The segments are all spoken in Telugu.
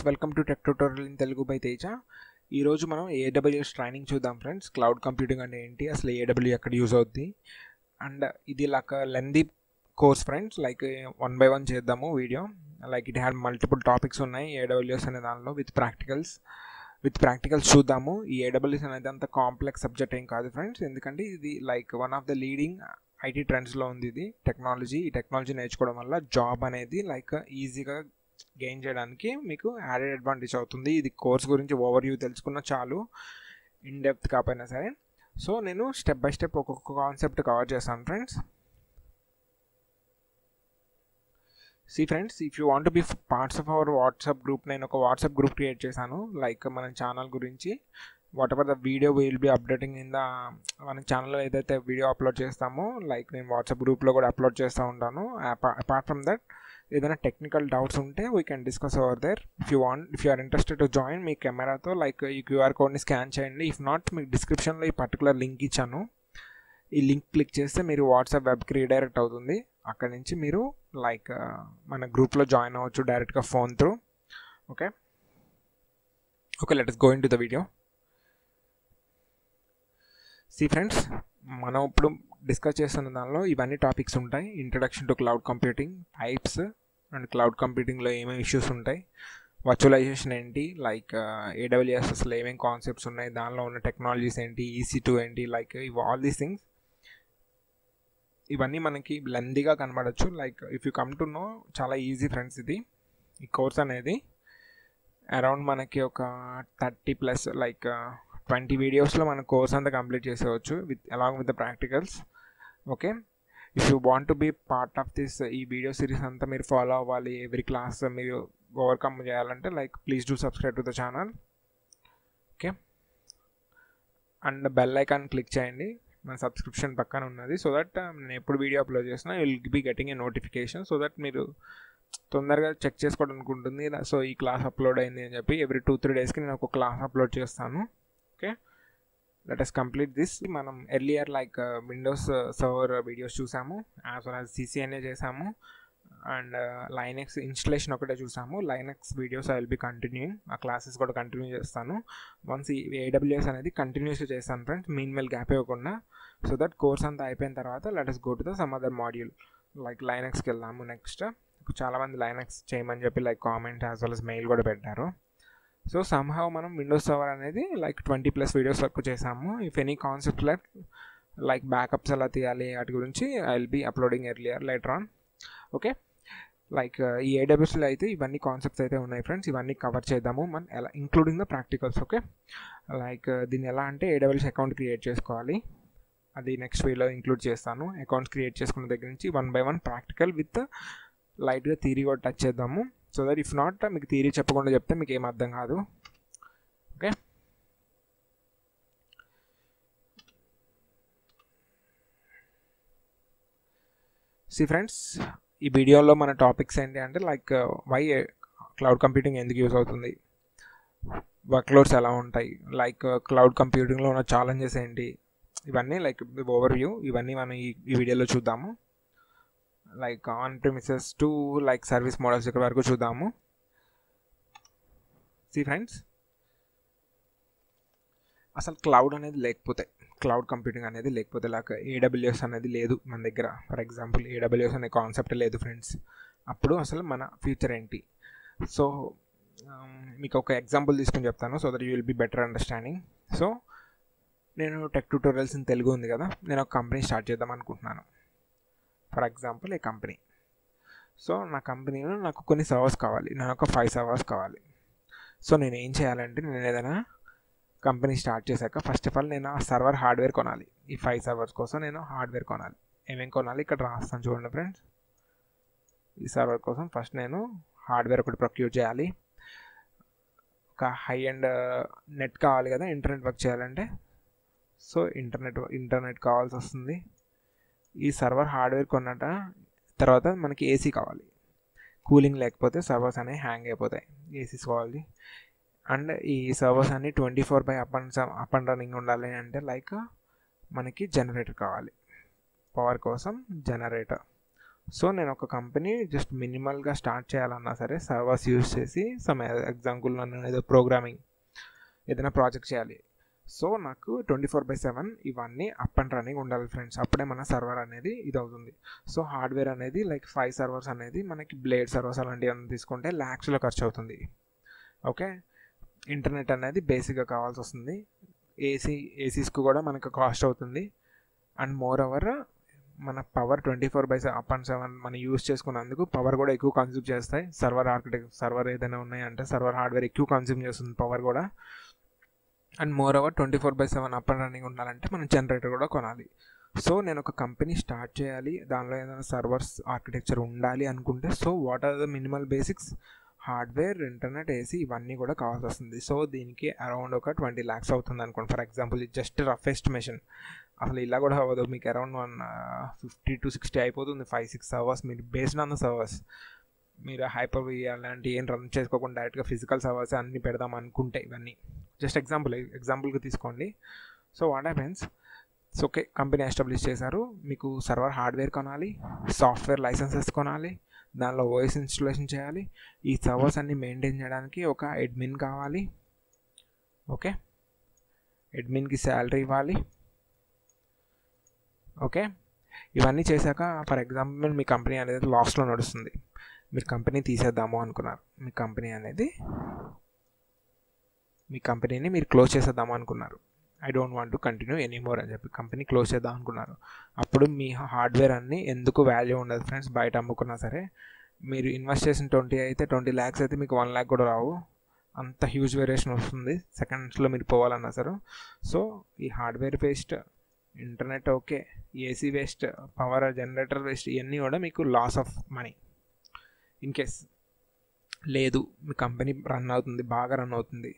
Friends welcome to tech tutorial in Telugu by Teja. ఈరోజు మనం ఏడబ్ల్యూఎస్ ట్రైనింగ్ చూద్దాం ఫ్రెండ్స్. క్లౌడ్ కంప్యూటింగ్ అంటే ఏంటి? అసలు ఏడబ్ల్యూ ఎక్కడ యూజ్ అవుద్ది? అండ్ ఇది like lengthy course friends. Like one by one చేద్దాము video. Like it had multiple topics ఉన్నాయి. ఏడబ్ల్యూఎస్ అనే దానిలో విత్ ప్రాక్టికల్స్ విత్ ప్రాక్టికల్స్ చూద్దాము. ఈ ఏడబ్ల్యూఎస్ అనేది అంత కాంప్లెక్స్ సబ్జెక్ట్ ఏం కాదు ఫ్రెండ్స్. ఎందుకంటే ఇది like one of the leading IT ట్రెండ్స్లో ఉంది ఇది. టెక్నాలజీ ఈ టెక్నాలజీ నేర్చుకోవడం వల్ల జాబ్ అనేది లైక్ ఈజీగా గెయిన్ చేయడానికి మీకు యాడెడ్ అడ్వాంటేజ్ అవుతుంది. ఇది కోర్స్ గురించి ఓవర్ వ్యూ తెలుసుకున్న చాలు. ఇన్ డెప్త్ కాకపోయినా సరే. సో నేను స్టెప్ బై స్టెప్ ఒక్కొక్క కాన్సెప్ట్ కవర్ చేస్తాను friends see friends if you want be parts of our WhatsApp group నేను ఒక వాట్సాప్ గ్రూప్ క్రియేట్ చేశాను. లైక్ మన ఛానల్ గురించి. Whatever the video will be updating in the మన ఛానల్లో ఏదైతే వీడియో అప్లోడ్ చేస్తామో లైక్ నేను వాట్సాప్ గ్రూప్లో కూడా అప్లోడ్ చేస్తూ ఉంటాను. అపార్ట్ ఫ్రమ్ దట్ ఏదైనా టెక్నికల్ డౌట్స్ ఉంటే we can discuss over there if you want if you are interested to join మీ కెమెరాతో లైక్ ఈ క్యూఆర్ కోడ్ని స్కాన్ చేయండి. ఇఫ్ నాట్ మీకు డిస్క్రిప్షన్లో ఈ పర్టికులర్ లింక్ ఇచ్చాను. ఈ లింక్ క్లిక్ చేస్తే మీరు వాట్సాప్ వెబ్కి రీడైరెక్ట్ అవుతుంది. అక్కడ నుంచి మీరు లైక్ మన గ్రూప్లో జాయిన్ అవ్వచ్చు డైరెక్ట్గా phone through okay okay let is going to the video see friends మనం ఇప్పుడు డిస్కస్ చేస్తున్న దానిలో ఇవన్నీ టాపిక్స్ ఉంటాయి. Introduction to cloud computing types and cloud కంప్యూటింగ్లో ఏమేమి ఇష్యూస్ ఉంటాయి? వర్చువలైజేషన్ ఏంటి? లైక్ ఏడబ్ల్యూఎస్ అసలు ఏమేమి కాన్సెప్ట్స్ ఉన్నాయి? దానిలో ఉన్న టెక్నాలజీస్ ఏంటి? ఈసీ టూ ఏంటి? లైక్ ఇవి ఆల్ దీస్ థింగ్స్ ఇవన్నీ మనకి లెందీగా కనబడచ్చు. Like if you come to know చాలా ఈజీ ఫ్రెండ్స్ ఇది. ఈ కోర్స్ అనేది అరౌండ్ మనకి ఒక థర్టీ ప్లస్ లైక్ ట్వంటీ వీడియోస్లో మన కోర్స్ అంతా complete చేసేవచ్చు with along with the practicals. Okay? If you want to be part of this ఈ వీడియో సిరీస్ అంతా మీరు ఫాలో అవ్వాలి ఎవ్రీ క్లాస్ మీరు ఓవర్కమ్ చేయాలంటే like please do subscribe to the channel okay and bell icon click చేయండి. మన సబ్స్క్రిప్షన్ పక్కన ఉన్నది. సో దట్ um, నేను ఎప్పుడు వీడియో అప్లోడ్ చేసినా will be getting a notification so that మీరు తొందరగా చెక్ చేసుకోవడానికి ఉంటుంది. సో ఈ క్లాస్ అప్లోడ్ అయింది అని చెప్పి ఎవ్రీ టూ త్రీ డేస్కి నేను ఒక క్లాస్ అప్లోడ్ చేస్తాను. Okay let us complete this మనం earlier like Windows server videos చూసాము యాజ్ వెల్ యాజ్ సిసిఎన్ఏ చేసాము అండ్ లైనెక్స్ ఇన్స్టలేషన్ ఒకటే చూసాము. Linux videos I will be continuing ఆ క్లాసెస్ కూడా కంటిన్యూ చేస్తాను. వన్స్ ఈ ఏడబ్ల్యూఎస్ అనేది కంటిన్యూస్ చేస్తాను ఫ్రెండ్స్ మీన్ మెల్ గ్యాప్ ఇవ్వకుండా. సో దట్ కోర్స్ అంతా అయిపోయిన తర్వాత let us go to the some other module like లైనెక్స్కి వెళ్దాము నెక్స్ట్ చాలామంది లైనెక్స్ చేయమని చెప్పి like comment as well as mail కూడా పెట్టారు. సో సమ్హౌ మనం విండోస్ సర్వర్ అనేది లైక్ ట్వంటీ ప్లస్ వీడియోస్ వరకు చేసాము. If any concept like like backups ఎలా తీయాలి వాటి గురించి I will be uploading earlier later on okay like ఈ ఏడబ్ల్యూస్లో అయితే ఇవన్నీ కాన్సెప్ట్స్ అయితే ఉన్నాయి ఫ్రెండ్స్ ఇవన్నీ కవర్ చేద్దాము మనం ఎలా including the practicals okay like దీన్ని ఎలా అంటే ఏడబ్ల్యూస్ అకౌంట్ క్రియేట్ చేసుకోవాలి. అది నెక్స్ట్ వీడియోలో ఇంక్లూడ్ చేస్తాను. అకౌంట్స్ క్రియేట్ చేసుకున్న దగ్గర నుంచి one by one practical with లైట్గా థీరీ కూడా టచ్ చేద్దాము. సో దట్ ఇఫ్ నాట్ మీకు థీరీ చెప్పకుండా చెప్తే మీకు ఏం అర్థం కాదు. ఓకే సి ఫ్రెండ్స్ ఈ వీడియోలో మన టాపిక్స్ ఏంటి అంటే లైక్ వై క్లౌడ్ కంప్యూటింగ్ ఎందుకు యూజ్ అవుతుంది? వర్క్లోడ్స్ ఎలా ఉంటాయి? లైక్ క్లౌడ్ కంప్యూటింగ్లో ఉన్న ఛాలెంజెస్ ఏంటి? ఇవన్నీ లైక్ ఓవర్ వ్యూ ఇవన్నీ మనం ఈ వీడియోలో చూద్దాము. Like on premises to like service models ఇక్కడ వరకు చూద్దాము. సి ఫ్రెండ్స్ అసలు క్లౌడ్ అనేది లేకపోతే క్లౌడ్ కంప్యూటింగ్ అనేది లేకపోతే లైక్ ఏడబ్ల్యూఎస్ అనేది లేదు మన దగ్గర. ఫర్ ఎగ్జాంపుల్ ఏడబ్ల్యూఎస్ అనే కాన్సెప్ట్ లేదు ఫ్రెండ్స్ అప్పుడు అసలు మన ఫ్యూచర్ ఏంటి? సో um, మీకు ఒక ఎగ్జాంపుల్ తీసుకొని చెప్తాను so that you will be better understanding so నేను టెక్ ట్యూటోరియల్స్ ఇన్ తెలుగు ఉంది కదా నేను ఒక కంపెనీ స్టార్ట్ చేద్దాం అనుకుంటున్నాను. For example a company. So నా కంపెనీలో నాకు కొన్ని సర్వర్స్ కావాలి. నాకు ఒక ఫైవ్ సర్వర్స్ కావాలి. సో నేను ఏం చేయాలంటే నేను ఏదైనా కంపెనీ స్టార్ట్ చేశాక ఫస్ట్ ఆఫ్ ఆల్ నేను ఆ సర్వర్ హార్డ్వేర్ కొనాలి. ఈ ఫైవ్ సర్వర్స్ కోసం నేను హార్డ్వేర్ కొనాలి. ఏమేమి కొనాలి? ఇక్కడ రాస్తాను చూడండి ఫ్రెండ్స్. ఈ సర్వర్ కోసం ఫస్ట్ నేను హార్డ్వేర్ ఒకటి ప్రొక్యూర్ చేయాలి. ఒక హై అండ్ నెట్ కావాలి కదా ఇంటర్నెట్ వర్క్ చేయాలంటే. సో ఇంటర్నెట్ ఇంటర్నెట్ కావాల్సి వస్తుంది. ఈ సర్వర్ హార్డ్వేర్ కొన్నట తర్వాత మనకి ఏసీ కావాలి. కూలింగ్ లేకపోతే సర్వర్స్ అనేవి హ్యాంగ్ అయిపోతాయి. ఏసీస్ కావాలి. అండ్ ఈ సర్వర్స్ అన్ని twenty four by up and up and running ఉండాలి అంటే లైక్ మనకి జనరేటర్ కావాలి. పవర్ కోసం జనరేటర్. సో నేను ఒక కంపెనీ జస్ట్ మినిమల్గా స్టార్ట్ చేయాలన్నా సరే సర్వర్స్ యూజ్ చేసి సమ్ ఎగ్జాంపుల్ నన్ను ఏదో ప్రోగ్రామింగ్ ఏదైనా ప్రాజెక్ట్ చేయాలి. సో నాకు ట్వంటీ ఫోర్ బై సెవెన్ ఇవన్నీ అప్ అండ్ రన్నింగ్ ఉండాలి ఫ్రెండ్స్. అప్పుడే మన సర్వర్ అనేది ఇది అవుతుంది సో హార్డ్వేర్ అనేది లైక్ ఫైవ్ సర్వర్స్ అనేది మనకి బ్లేడ్ సర్వర్స్ అలాంటివి తీసుకుంటే ల్యాక్స్లో ఖర్చు అవుతుంది ఓకే? ఇంటర్నెట్ అనేది బేసిక్గా కావాల్సి వస్తుంది ఏసీ ఏసీస్కి కూడా మనకు కాస్ట్ అవుతుంది. అండ్ మోర్ ఓవర్ మన power twenty four by up and seven మనం యూస్ చేసుకున్నందుకు పవర్ కూడా ఎక్కువ కన్జ్యూమ్ చేస్తాయి. సర్వర్ ఆర్కిటెక్ట్ సర్వర్ ఏదైనా ఉన్నాయంటే సర్వర్ హార్డ్వేర్ ఎక్కువ కన్జ్యూమ్ చేస్తుంది పవర్ కూడా. And more over twenty four by seven up and running ఉండాలంటే మనం జనరేటర్ కూడా కొనాలి. సో నేను ఒక కంపెనీ స్టార్ట్ చేయాలి. దానిలో ఏదైనా సర్వర్స్ ఆర్కిటెక్చర్ ఉండాలి అనుకుంటే so what are the minimal basics hardware internet AC ఇవన్నీ కూడా కావాల్సి వస్తుంది. సో దీనికి అరౌండ్ ఒక ట్వంటీ ల్యాక్స్ అవుతుంది అనుకోండి. For example just roughest estimation అసలు ఇలా కూడా అవ్వదు. మీకు around one fifty to sixty అయిపోతుంది. ఫైవ్ సిక్స్ అవర్స్ మీరు బేస్డ్ ఆన్ ద సర్వర్స్ మీరు హైపర్ అలాంటి ఏం రన్ చేసుకోకుండా డైరెక్ట్గా ఫిజికల్ సర్వర్స్ అన్నీ పెడదాం అనుకుంటే ఇవన్నీ. జస్ట్ ఎగ్జాంపుల్ ఎగ్జాంపుల్గా తీసుకోండి. So what happens? So okay company establish చేశారు. మీకు సర్వర్ హార్డ్వేర్ కొనాలి సాఫ్ట్వేర్ లైసెన్సెస్ కొనాలి దానిలో వాయిస్ ఇన్స్టలేషన్ చేయాలి. ఈ సర్వర్స్ అన్ని మెయింటైన్ చేయడానికి ఒక అడ్మిన్ కావాలి. ఓకే? అడ్మిన్కి శాలరీ ఇవ్వాలి. ఓకే? ఇవన్నీ చేశాక ఫర్ ఎగ్జాంపుల్ మీ కంపెనీ అనేది లాస్లో నడుస్తుంది. మీరు కంపెనీ తీసేద్దాము అనుకున్నారు. మీ కంపెనీ అనేది మీ కంపెనీని మీరు క్లోజ్ చేసేద్దాం అనుకున్నారు. I don't want to continue anymore అని చెప్పి కంపెనీ క్లోజ్ చేద్దాం అనుకున్నారు. అప్పుడు మీ హార్డ్వేర్ అన్ని ఎందుకు వాల్యూ ఉండదు ఫ్రెండ్స్? బయట అమ్ముకున్నా సరే. మీరు ఇన్వెస్ట్ చేసిన ట్వంటీ అయితే ట్వంటీ ల్యాక్స్ అయితే మీకు వన్ ల్యాక్ కూడా రావు. అంత హ్యూజ్ వేరియేషన్ వస్తుంది. సెకండ్స్లో మీరు పోవాలన్నా సరే. సో ఈ hardware waste internet okay AC waste power generator waste ఇవన్నీ కూడా మీకు loss of money. In case లేదు మీ కంపెనీ రన్ అవుతుంది బాగా రన్ అవుతుంది.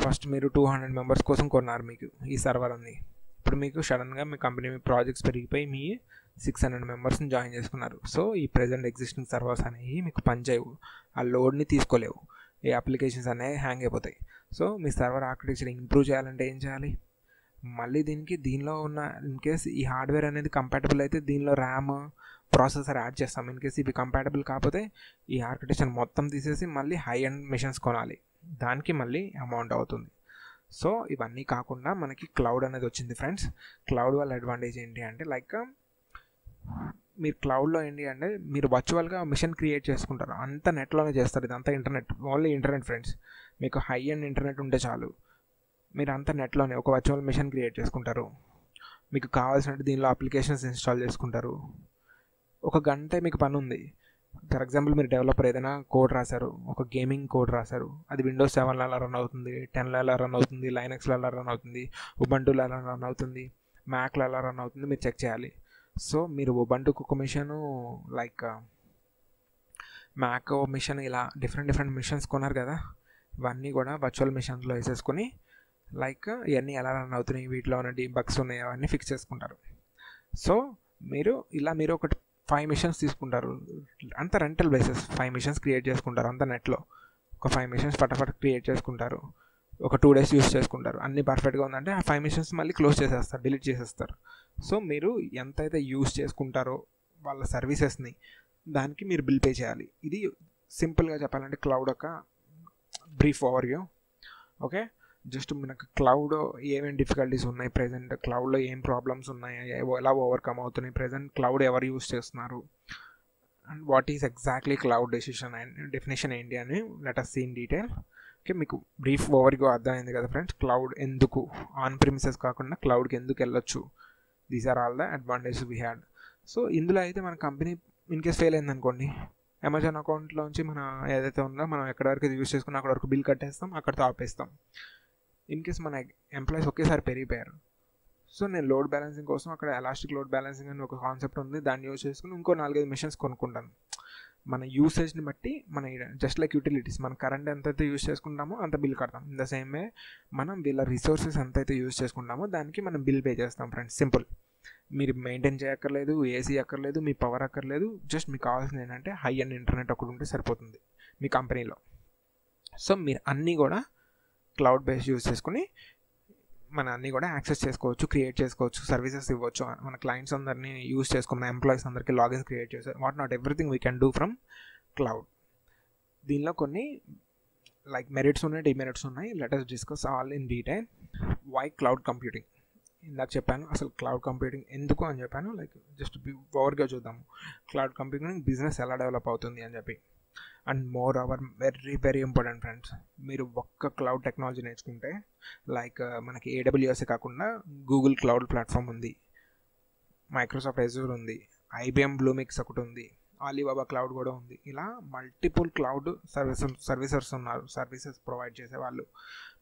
ఫస్ట్ మీరు టూ హండ్రెడ్ మెంబర్స్ కోసం కొన్నారు మీకు ఈ సర్వర్ అని ఇప్పుడు మీకు సడన్గా మీ కంపెనీ మీ ప్రాజెక్ట్స్ పెరిగిపోయి మీ సిక్స్ హండ్రెడ్ మెంబర్స్ని జాయిన్ చేసుకున్నారు. సో ఈ ప్రజెంట్ ఎగ్జిస్టింగ్ సర్వర్స్ అనేవి మీకు పనిచేయవు. ఆ లోడ్ని తీసుకోలేవు. ఈ అప్లికేషన్స్ అనేవి హ్యాంగ్ అయిపోతాయి. సో మీ సర్వర్ ఆర్కిటెక్చర్ ఇంప్రూవ్ చేయాలంటే ఏం చేయాలి? మళ్ళీ దీనికి దీనిలో ఉన్న ఇన్ కేస్ ఈ హార్డ్వేర్ అనేది కంపాటబుల్ అయితే దీనిలో ర్యామ్ ప్రాసెసర్ యాడ్ చేస్తాం. ఇన్ కేస్ ఇవి కంపాటబుల్ కాకపోతే ఈ ఆర్కిటెక్చర్ మొత్తం తీసేసి మళ్ళీ హై అండ్ మిషన్స్ కొనాలి. దానికి మళ్ళీ అమౌంట్ అవుతుంది. సో ఇవన్నీ కాకుండా మనకి క్లౌడ్ అనేది వచ్చింది ఫ్రెండ్స్ క్లౌడ్ వల్ల అడ్వాంటేజ్ ఏంటి అంటే లైక్ మీరు క్లౌడ్లో ఏంటి అంటే మీరు వర్చువల్గా మిషన్ క్రియేట్ చేసుకుంటారు. అంత నెట్లోనే చేస్తారు. ఇదంతా ఇంటర్నెట్ ఓన్లీ ఇంటర్నెట్ ఫ్రెండ్స్ మీకు హై అండ్ ఇంటర్నెట్ ఉంటే చాలు. మీరు అంత నెట్లోనే ఒక వర్చువల్ మిషన్ క్రియేట్ చేసుకుంటారు. మీకు కావాల్సినట్టు దీనిలో అప్లికేషన్స్ ఇన్స్టాల్ చేసుకుంటారు. ఒక గంట మీకు పని ఉంది. ఫర్ ఎగ్జాంపుల్ మీరు డెవలపర్ ఏదైనా కోడ్ రాశారు ఒక గేమింగ్ కోడ్ రాశారు అది విండోస్ సెవెన్లో ఎలా రన్ అవుతుంది టెన్లో ఎలా రన్ అవుతుంది లైనక్స్లో ఎలా రన్ అవుతుంది ఉబంటులో ఎలా రన్ అవుతుంది మ్యాక్లో ఎలా రన్ అవుతుంది మీరు చెక్ చేయాలి. సో మీరు ఉబంటుకు ఒక మిషన్ లైక్ మ్యాక్ మిషన్ ఇలా డిఫరెంట్ డిఫరెంట్ మిషన్స్ కొన్నారు కదా ఇవన్నీ కూడా వర్చువల్ మిషన్స్లో వేసేసుకొని లైక్ ఇవన్నీ ఎలా రన్ అవుతున్నాయి వీటిలో ఉన్న బగ్స్ ఉన్నాయి అవన్నీ ఫిక్స్ చేసుకుంటారు. సో మీరు ఇలా మీరు ఒకటి ఫైవ్ మిషన్స్ తీసుకుంటారు. అంత rental bases five machines create చేసుకుంటారు అంత నెట్లో ఒక ఫైవ్ మిషన్స్ ఫటాఫట్ క్రియేట్ చేసుకుంటారు. ఒక టూ డేస్ యూస్ చేసుకుంటారు. అన్ని పర్ఫెక్ట్గా ఉందంటే ఆ ఫైవ్ మిషన్స్ మళ్ళీ క్లోజ్ చేసేస్తారు డిలీట్ చేసేస్తారు. సో మీరు ఎంతైతే యూస్ చేసుకుంటారో వాళ్ళ సర్వీసెస్ని దానికి మీరు బిల్ పే చేయాలి. ఇది సింపుల్గా చెప్పాలంటే క్లౌడ్ ఒక brief over you okay just మనకు క్లౌడ్ ఏమేమి డిఫికల్టీస్ ఉన్నాయి ప్రజెంట్ క్లౌడ్లో ఏం ప్రాబ్లమ్స్ ఉన్నాయి? ఎలా ఓవర్కమ్ అవుతున్నాయి? ప్రజెంట్ క్లౌడ్ ఎవరు యూస్ చేస్తున్నారు? And what is exactly cloud decision and definition ఏంటి అని let us see in detail okay మీకు బ్రీఫ్ ఓవర్గా అర్థమైంది కదా ఫ్రెండ్స్ క్లౌడ్ ఎందుకు? ఆన్ ప్రిమిసెస్ కాకుండా క్లౌడ్కి ఎందుకు వెళ్ళొచ్చు? These are all the advantage we had so ఇందులో అయితే మన కంపెనీ ఇన్ కేస్ ఫెయిల్ అయిందనుకోండి అమెజాన్ అకౌంట్లోంచి మన ఏదైతే ఉందో మనం ఎక్కడ వరకు యూస్ చేసుకున్నా అక్కడ వరకు బిల్ కట్టేస్తాం అక్కడితో ఆపేస్తాం. ఇన్ కేస్ మన ఎంప్లాయీస్ ఒకేసారి పెరిగిపోయారు. సో నేను లోడ్ బ్యాలెన్సింగ్ కోసం అక్కడ ఎలాస్టిక్ లోడ్ బ్యాలెన్సింగ్ అని ఒక కాన్సెప్ట్ ఉంది. దాన్ని యూజ్ చేసుకుని ఇంకో నాలుగైదు మిషన్స్ కొనుక్కుంటాను. మన యూసేజ్ని బట్టి మన జస్ట్ లైక్ యూటిలిటీస్ మన కరెంట్ ఎంతైతే యూస్ చేసుకుంటామో అంత బిల్ కడతాం. ఇన్ ద సేమ్ వే మనం వీళ్ళ రిసోర్సెస్ ఎంతైతే యూస్ చేసుకుంటామో దానికి మనం బిల్ పే చేస్తాం ఫ్రెండ్స్ సింపుల్ మీరు మెయింటైన్ చేయక్కర్లేదు ఏసీ అక్కర్లేదు మీ పవర్ అక్కర్లేదు. జస్ట్ మీకు కావాల్సింది ఏంటంటే హై అండ్ ఇంటర్నెట్ ఒకటి ఉంటే సరిపోతుంది మీ కంపెనీలో సో మీరు అన్నీ కూడా క్లౌడ్ బేస్ యూస్ చేసుకుని మన అన్నీ కూడా యాక్సెస్ చేసుకోవచ్చు క్రియేట్ చేసుకోవచ్చు సర్వీసెస్ ఇవ్వచ్చు. మన క్లయింట్స్ అందరినీ యూజ్ చేసుకున్న ఎంప్లాయీస్ అందరికీ లాగిన్స్ క్రియేట్ చేస్తారు what not everything we can do from cloud. దీనిలో కొన్ని లైక్ మెరిట్స్ ఉన్నాయి డిమెరిట్స్ ఉన్నాయి. Latest discuss all in detail why cloud computing. ఇందాక చెప్పాను అసలు క్లౌడ్ కంప్యూటింగ్ ఎందుకు అని చెప్పాను లైక్ జస్ట్ ఓవర్గా చూద్దాము. క్లౌడ్ కంప్యూటింగ్ బిజినెస్ ఎలా డెవలప్ అవుతుంది అని చెప్పి. And more over very very important friends మీరు ఒక్క క్లౌడ్ టెక్నాలజీ నేర్చుకుంటే లైక్ uh, మనకి ఏడబ్ల్యూఎస్ఏ కాకుండా గూగుల్ క్లౌడ్ ప్లాట్ఫామ్ ఉంది మైక్రోసాఫ్ట్ ఎజూర్ ఉంది ఐబిఎం బ్లూమిక్స్ ఒకటి ఉంది ఆలీబాబా క్లౌడ్ కూడా ఉంది. ఇలా మల్టిపుల్ క్లౌడ్ సర్వీసెస్ సర్వీసర్స్ ఉన్నారు సర్వీసెస్ ప్రొవైడ్ చేసే వాళ్ళు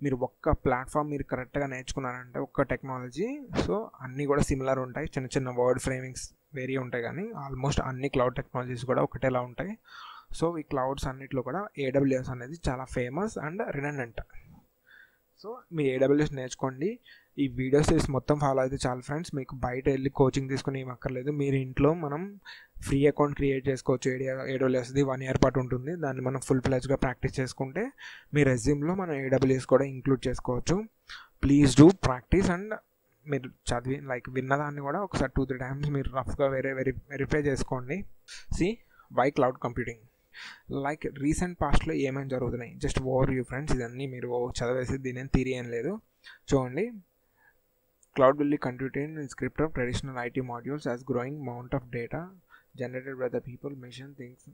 మీరు ఒక్క ప్లాట్ఫామ్ మీరు కరెక్ట్గా నేర్చుకున్నారంటే ఒక్క టెక్నాలజీ సో అన్నీ కూడా సిమిలర్ ఉంటాయి. చిన్న చిన్న వర్డ్ ఫ్రేమింగ్స్ వేరీ ఉంటాయి కానీ ఆల్మోస్ట్ అన్ని క్లౌడ్ టెక్నాలజీస్ కూడా ఒకటేలా ఉంటాయి. సో ఈ క్లౌడ్స్ అన్నిట్లో కూడా ఏడబ్ల్యూఎస్ అనేది చాలా ఫేమస్ అండ్ రినెంట్ సో మీరు ఏడబ్ల్యూఎస్ నేర్చుకోండి. ఈ వీడియోస్ చేసి మొత్తం ఫాలో అయితే చాలా ఫ్రెండ్స్. మీకు బయట వెళ్ళి కోచింగ్ తీసుకుని ఏం అక్కర్లేదు. మీరు ఇంట్లో మనం ఫ్రీ అకౌంట్ క్రియేట్ చేసుకోవచ్చు. ఏడియా ఏడబ్ల్యూఎస్ది వన్ ఇయర్ పాటు ఉంటుంది. దాన్ని మనం ఫుల్ ప్లెజ్గా ప్రాక్టీస్ చేసుకుంటే మీ రెజ్యూమ్లో మనం ఏడబ్ల్యూఎస్ కూడా ఇంక్లూడ్ చేసుకోవచ్చు. ప్లీజ్ డూ ప్రాక్టీస్ అండ్ మీరు చదివి లైక్ విన్నదాన్ని కూడా ఒకసారి టూ త్రీ టైమ్స్ మీరు రఫ్గా వేరే వెరి వెరిఫై చేసుకోండి. See why cloud computing like recent పాస్ట్లో ఏమేమి జరుగుతున్నాయి? జస్ట్ ఓవర్ వ్యూ ఫ్రెండ్స్ ఇదన్నీ మీరు చదివేసి దీని థిరీ ఏం లేదు. చూడండి. Cloud will continue script of traditional IT modules as growing mount of data generated by the people machine things.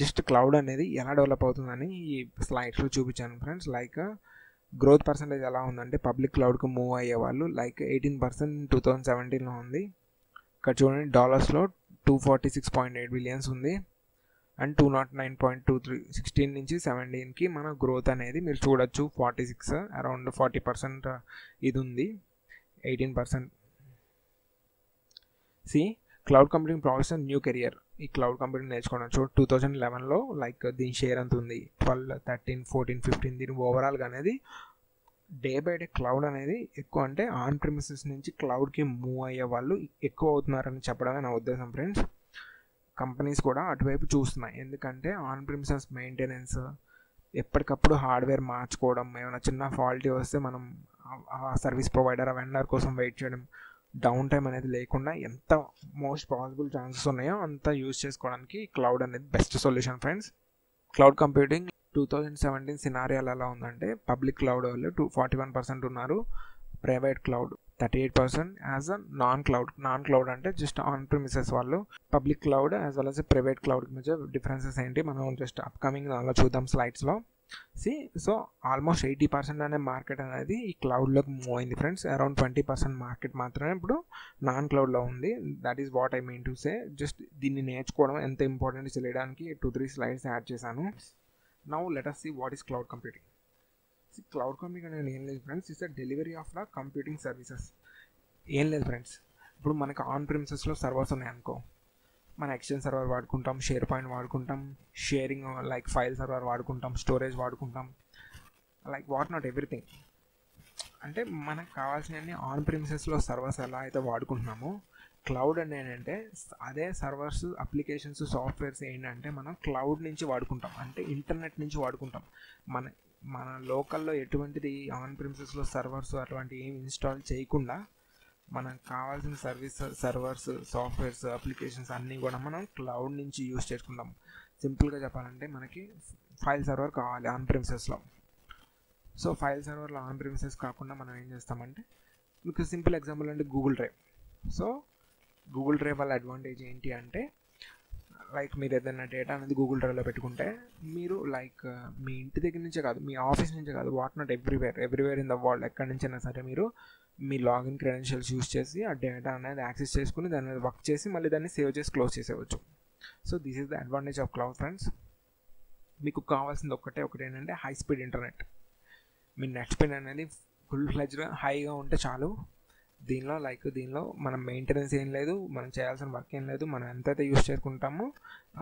Just cloud అనేది ఎలా డెవలప్ అవుతుందని ఈ స్లైడ్స్లో చూపించాను ఫ్రెండ్స్. లైక్ గ్రోత్ పర్సంటేజ్ ఎలా ఉందంటే పబ్లిక్ క్లౌడ్కి మూవ్ అయ్యే వాళ్ళు like eighteen percent two thousand సెవెంటీన్లో ఉంది. ఇక్కడ చూడండి డాలర్స్లో two forty six point eight billions ఉంది. And two not nine point two three sixteen నుంచి సెవెంటీన్కి మన గ్రోత్ అనేది మీరు చూడొచ్చు. Forty six around forty percent ఇది ఉంది. Eighteen percent. See cloud computing process new career. ఈ క్లౌడ్ కంప్యూటింగ్ నేర్చుకోవడం చూ టూ థౌజండ్ లెవెన్లో లైక్ దీని షేర్ అంత ఉంది? ట్వెల్వ్ థర్టీన్ ఫోర్టీన్ ఫిఫ్టీన్ దీని ఓవరాల్గా అనేది డే బై డే క్లౌడ్ అనేది ఎక్కువ అంటే ఆన్ ప్రిమిసెస్ నుంచి క్లౌడ్కి మూవ్ అయ్యే వాళ్ళు ఎక్కువ అవుతున్నారని చెప్పడమే నా ఉద్దేశం ఫ్రెండ్స్. కంపెనీస్ కూడా అటువైపు చూస్తున్నాయి. ఎందుకంటే ఆన్ ప్రిమిసెస్ మెయింటెనెన్స్ ఎప్పటికప్పుడు హార్డ్వేర్ మార్చుకోవడం ఏమైనా చిన్న ఫాల్టీ వస్తే మనం ఆ సర్వీస్ ప్రొవైడర్ ఆ వెండర్ కోసం వెయిట్ చేయడం డౌన్ టైం అనేది లేకుండా ఎంత మోస్ట్ పాసిబుల్ ఛాన్సెస్ ఉన్నాయో అంత యూజ్ చేసుకోవడానికి క్లౌడ్ అనేది best solution friends cloud computing two thousand seventeen సినారియాలు ఎలా ఉందంటే పబ్లిక్ క్లౌడ్ వాళ్ళు టూ ఫార్టీ వన్ పర్సెంట్ ఉన్నారు private cloud thirty eight percent as a non cloud. Non cloud అంటే జస్ట్ ఆన్ ప్రిమిసెస్ వాళ్ళు. Public cloud as well as private cloud మధ్య డిఫరెన్సెస్ ఏంటి మనం జస్ట్ అప్కమింగ్ దానిలో చూద్దాం స్లైడ్స్లో. See so almost eighty percent అనే మార్కెట్ అనేది ఈ క్లౌడ్లోకి మూవ్ అయింది friends. Around twenty percent market మాత్రమే ఇప్పుడు నాన్ క్లౌడ్లో ఉంది. That is what I mean to say just దీన్ని నేర్చుకోవడం ఎంత ఇంపార్టెంట్ తెలియడానికి టూ త్రీ స్లైడ్స్ యాడ్ చేశాను. Now let us see what is cloud computing cloud computing అనేది ఏం లేదు friends. Is the delivery of the computing services ఏం లేదు ఫ్రెండ్స్. ఇప్పుడు మనకు ఆన్ ప్రిమిసెస్లో సర్వర్స్ ఉన్నాయి అనుకో. మన ఎక్స్చేంజ్ సర్వర్ వాడుకుంటాం షేర్ పాయింట్ వాడుకుంటాం షేరింగ్ లైక్ ఫైల్ సర్వర్ వాడుకుంటాం స్టోరేజ్ వాడుకుంటాం. లైక్ వాట్ నాట్ ఎవ్రీథింగ్ అంటే మనకు కావాల్సినవన్నీ ఆన్ ప్రిమిసెస్లో సర్వర్స్ ఎలా అయితే వాడుకుంటున్నామో క్లౌడ్ అని ఏంటంటే అదే సర్వర్స్ అప్లికేషన్స్ సాఫ్ట్వేర్స్ ఏంటంటే మనం క్లౌడ్ నుంచి వాడుకుంటాం. అంటే ఇంటర్నెట్ నుంచి వాడుకుంటాం. మన మన లోకల్లో ఎటువంటిది ఆన్ ప్రిన్సెస్లో సర్వర్స్ అటువంటివి ఏం ఇన్స్టాల్ చేయకుండా మనకు కావాల్సిన సర్వీస్ సర్వర్స్ సాఫ్ట్వేర్స్ అప్లికేషన్స్ అన్నీ కూడా మనం క్లౌడ్ నుంచి యూస్ చేసుకుంటాం సింపుల్గా చెప్పాలంటే మనకి ఫైల్ సర్వర్ కావాలి ఆన్ ప్రిన్సెస్లో సో ఫైల్ సర్వర్లో ఆన్ ప్రిమిసెస్ కాకుండా మనం ఏం చేస్తామంటే మీకు సింపుల్ ఎగ్జాంపుల్ అంటే Google drive so Google drive వల్ల అడ్వాంటేజ్ ఏంటి అంటే లైక్ మీరు ఏదైనా డేటా అనేది గూగుల్ డ్రైవ్లో పెట్టుకుంటే మీరు లైక్ మీ ఇంటి దగ్గర నుంచే కాదు మీ ఆఫీస్ నుంచే కాదు what not everywhere everywhere in the world ఎక్కడి నుంచైనా సరే మీరు మీ లాగిన్ క్రెడెన్షియల్స్ యూస్ చేసి ఆ డేటా అనేది యాక్సెస్ చేసుకుని దాని మీద వర్క్ చేసి మళ్ళీ దాన్ని సేవ్ చేసి close చేసేవచ్చు. So this is the advantage of cloud friends. మీకు కావాల్సింది ఒక్కటే ఒకటి ఏంటంటే హై స్పీడ్ ఇంటర్నెట్. మీ నెట్ స్పీడ్ అనేది ఫుల్ ఫ్లెజ్గా హైగా ఉంటే చాలు. దీనిలో లైక్ దీనిలో మనం మెయింటెనెన్స్ ఏం లేదు మనం చేయాల్సిన వర్క్ ఏం లేదు మనం ఎంతైతే యూస్ చేసుకుంటామో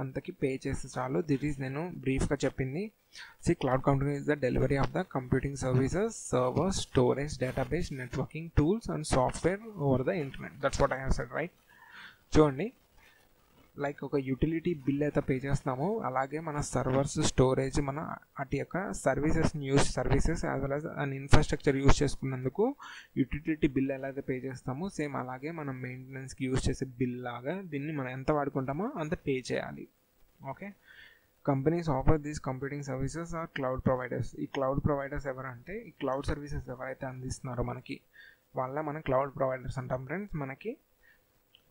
అంతకి పే చేస్తే చాలు. దిట్ ఈస్ నేను బ్రీఫ్గా చెప్పింది. See cloud computing is the delivery of the computing services server storage database networking tools and software over the internet that's what I have said right చూడండి. లైక్ ఒక యూటిలిటీ బిల్ అయితే పే చేస్తామో అలాగే మన సర్వర్స్ స్టోరేజ్ మన అటు యొక్క సర్వీసెస్ని use services as well as and infrastructure use చేసుకున్నందుకు యూటిలిటీ బిల్ ఎలా అయితే పే చేస్తామో సేమ్ అలాగే మనం మెయింటెనెన్స్కి యూస్ చేసే బిల్ లాగా దీన్ని మనం ఎంత వాడుకుంటామో అంత పే చేయాలి. Okay companies offer these computing services are cloud providers ఈ క్లౌడ్ ప్రొవైడర్స్ ఎవరంటే ఈ క్లౌడ్ సర్వీసెస్ ఎవరైతే అందిస్తున్నారో మనకి వాళ్ళ మనం క్లౌడ్ ప్రొవైడర్స్ అంటాం ఫ్రెండ్స్ మనకి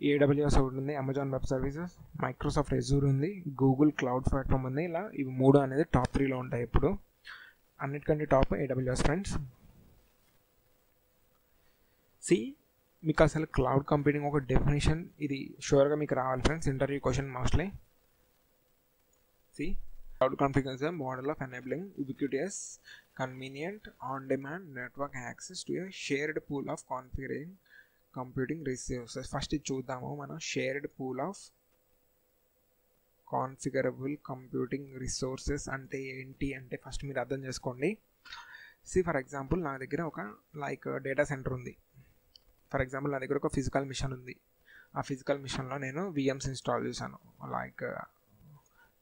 ఏడబ్ల్యూఎస్ ఒకటి ఉంది Amazon web services Microsoft Azure ఉంది గూగుల్ క్లౌడ్ ప్లాట్ఫామ్ ఉంది. ఇలా ఇవి మూడు అనేది టాప్ త్రీలో ఉంటాయి ఇప్పుడు. అన్నిటికంటే టాప్ ఏడబ్ల్యూఎస్ ఫ్రెండ్స్ సి మీకు అసలు క్లౌడ్ కంప్యూటింగ్ ఒక డెఫినేషన్ ఇది షూర్గా మీకు రావాలి friends interview question mostly see cloud computing is of model of convenient ubiquitous, convenient, on-demand network access to a shared pool of configuring computing resources first చూద్దాము మనం shared pool of configurable computing resources అంటే ఏంటి అంటే ఫస్ట్ మీరు అర్థం చేసుకోండి. సి ఫర్ ఎగ్జాంపుల్ నా దగ్గర ఒక లైక్ డేటా సెంటర్ ఉంది. ఫర్ ఎగ్జాంపుల్ నా దగ్గర ఒక ఫిజికల్ మిషన్ ఉంది. ఆ ఫిజికల్ మిషన్లో నేను విఎమ్స్ ఇన్స్టాల్ చేశాను. Like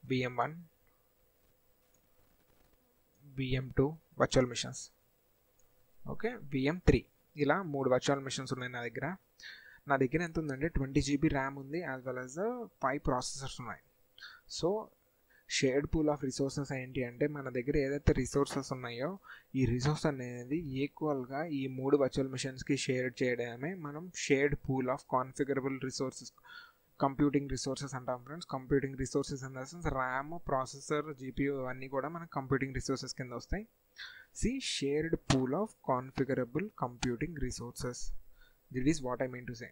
VM one VM two virtual machines okay VM three ఇలా మూడు వర్చువల్ మిషన్స్ ఉన్నాయి నా దగ్గర. నా దగ్గర ఎంత ఉందంటే ట్వంటీ జీబీ ర్యామ్ ఉంది as well as five processors ఉన్నాయి. So shared pool of resources ఏంటి అంటే మన దగ్గర ఏదైతే రిసోర్సెస్ ఉన్నాయో ఈ రిసోర్స్ అనేది ఈక్వల్గా ఈ మూడు వర్చువల్ మిషన్స్కి షేర్ చేయడమే మనం shared pool of configurable resources computing resources అంటాం friends computing resources in the sense RAM processor GPU అన్నీ కూడా మనకు కంప్యూటింగ్ రిసోర్సెస్ కింద వస్తాయి. See shared pool of configurable computing resources. That is what I mean to say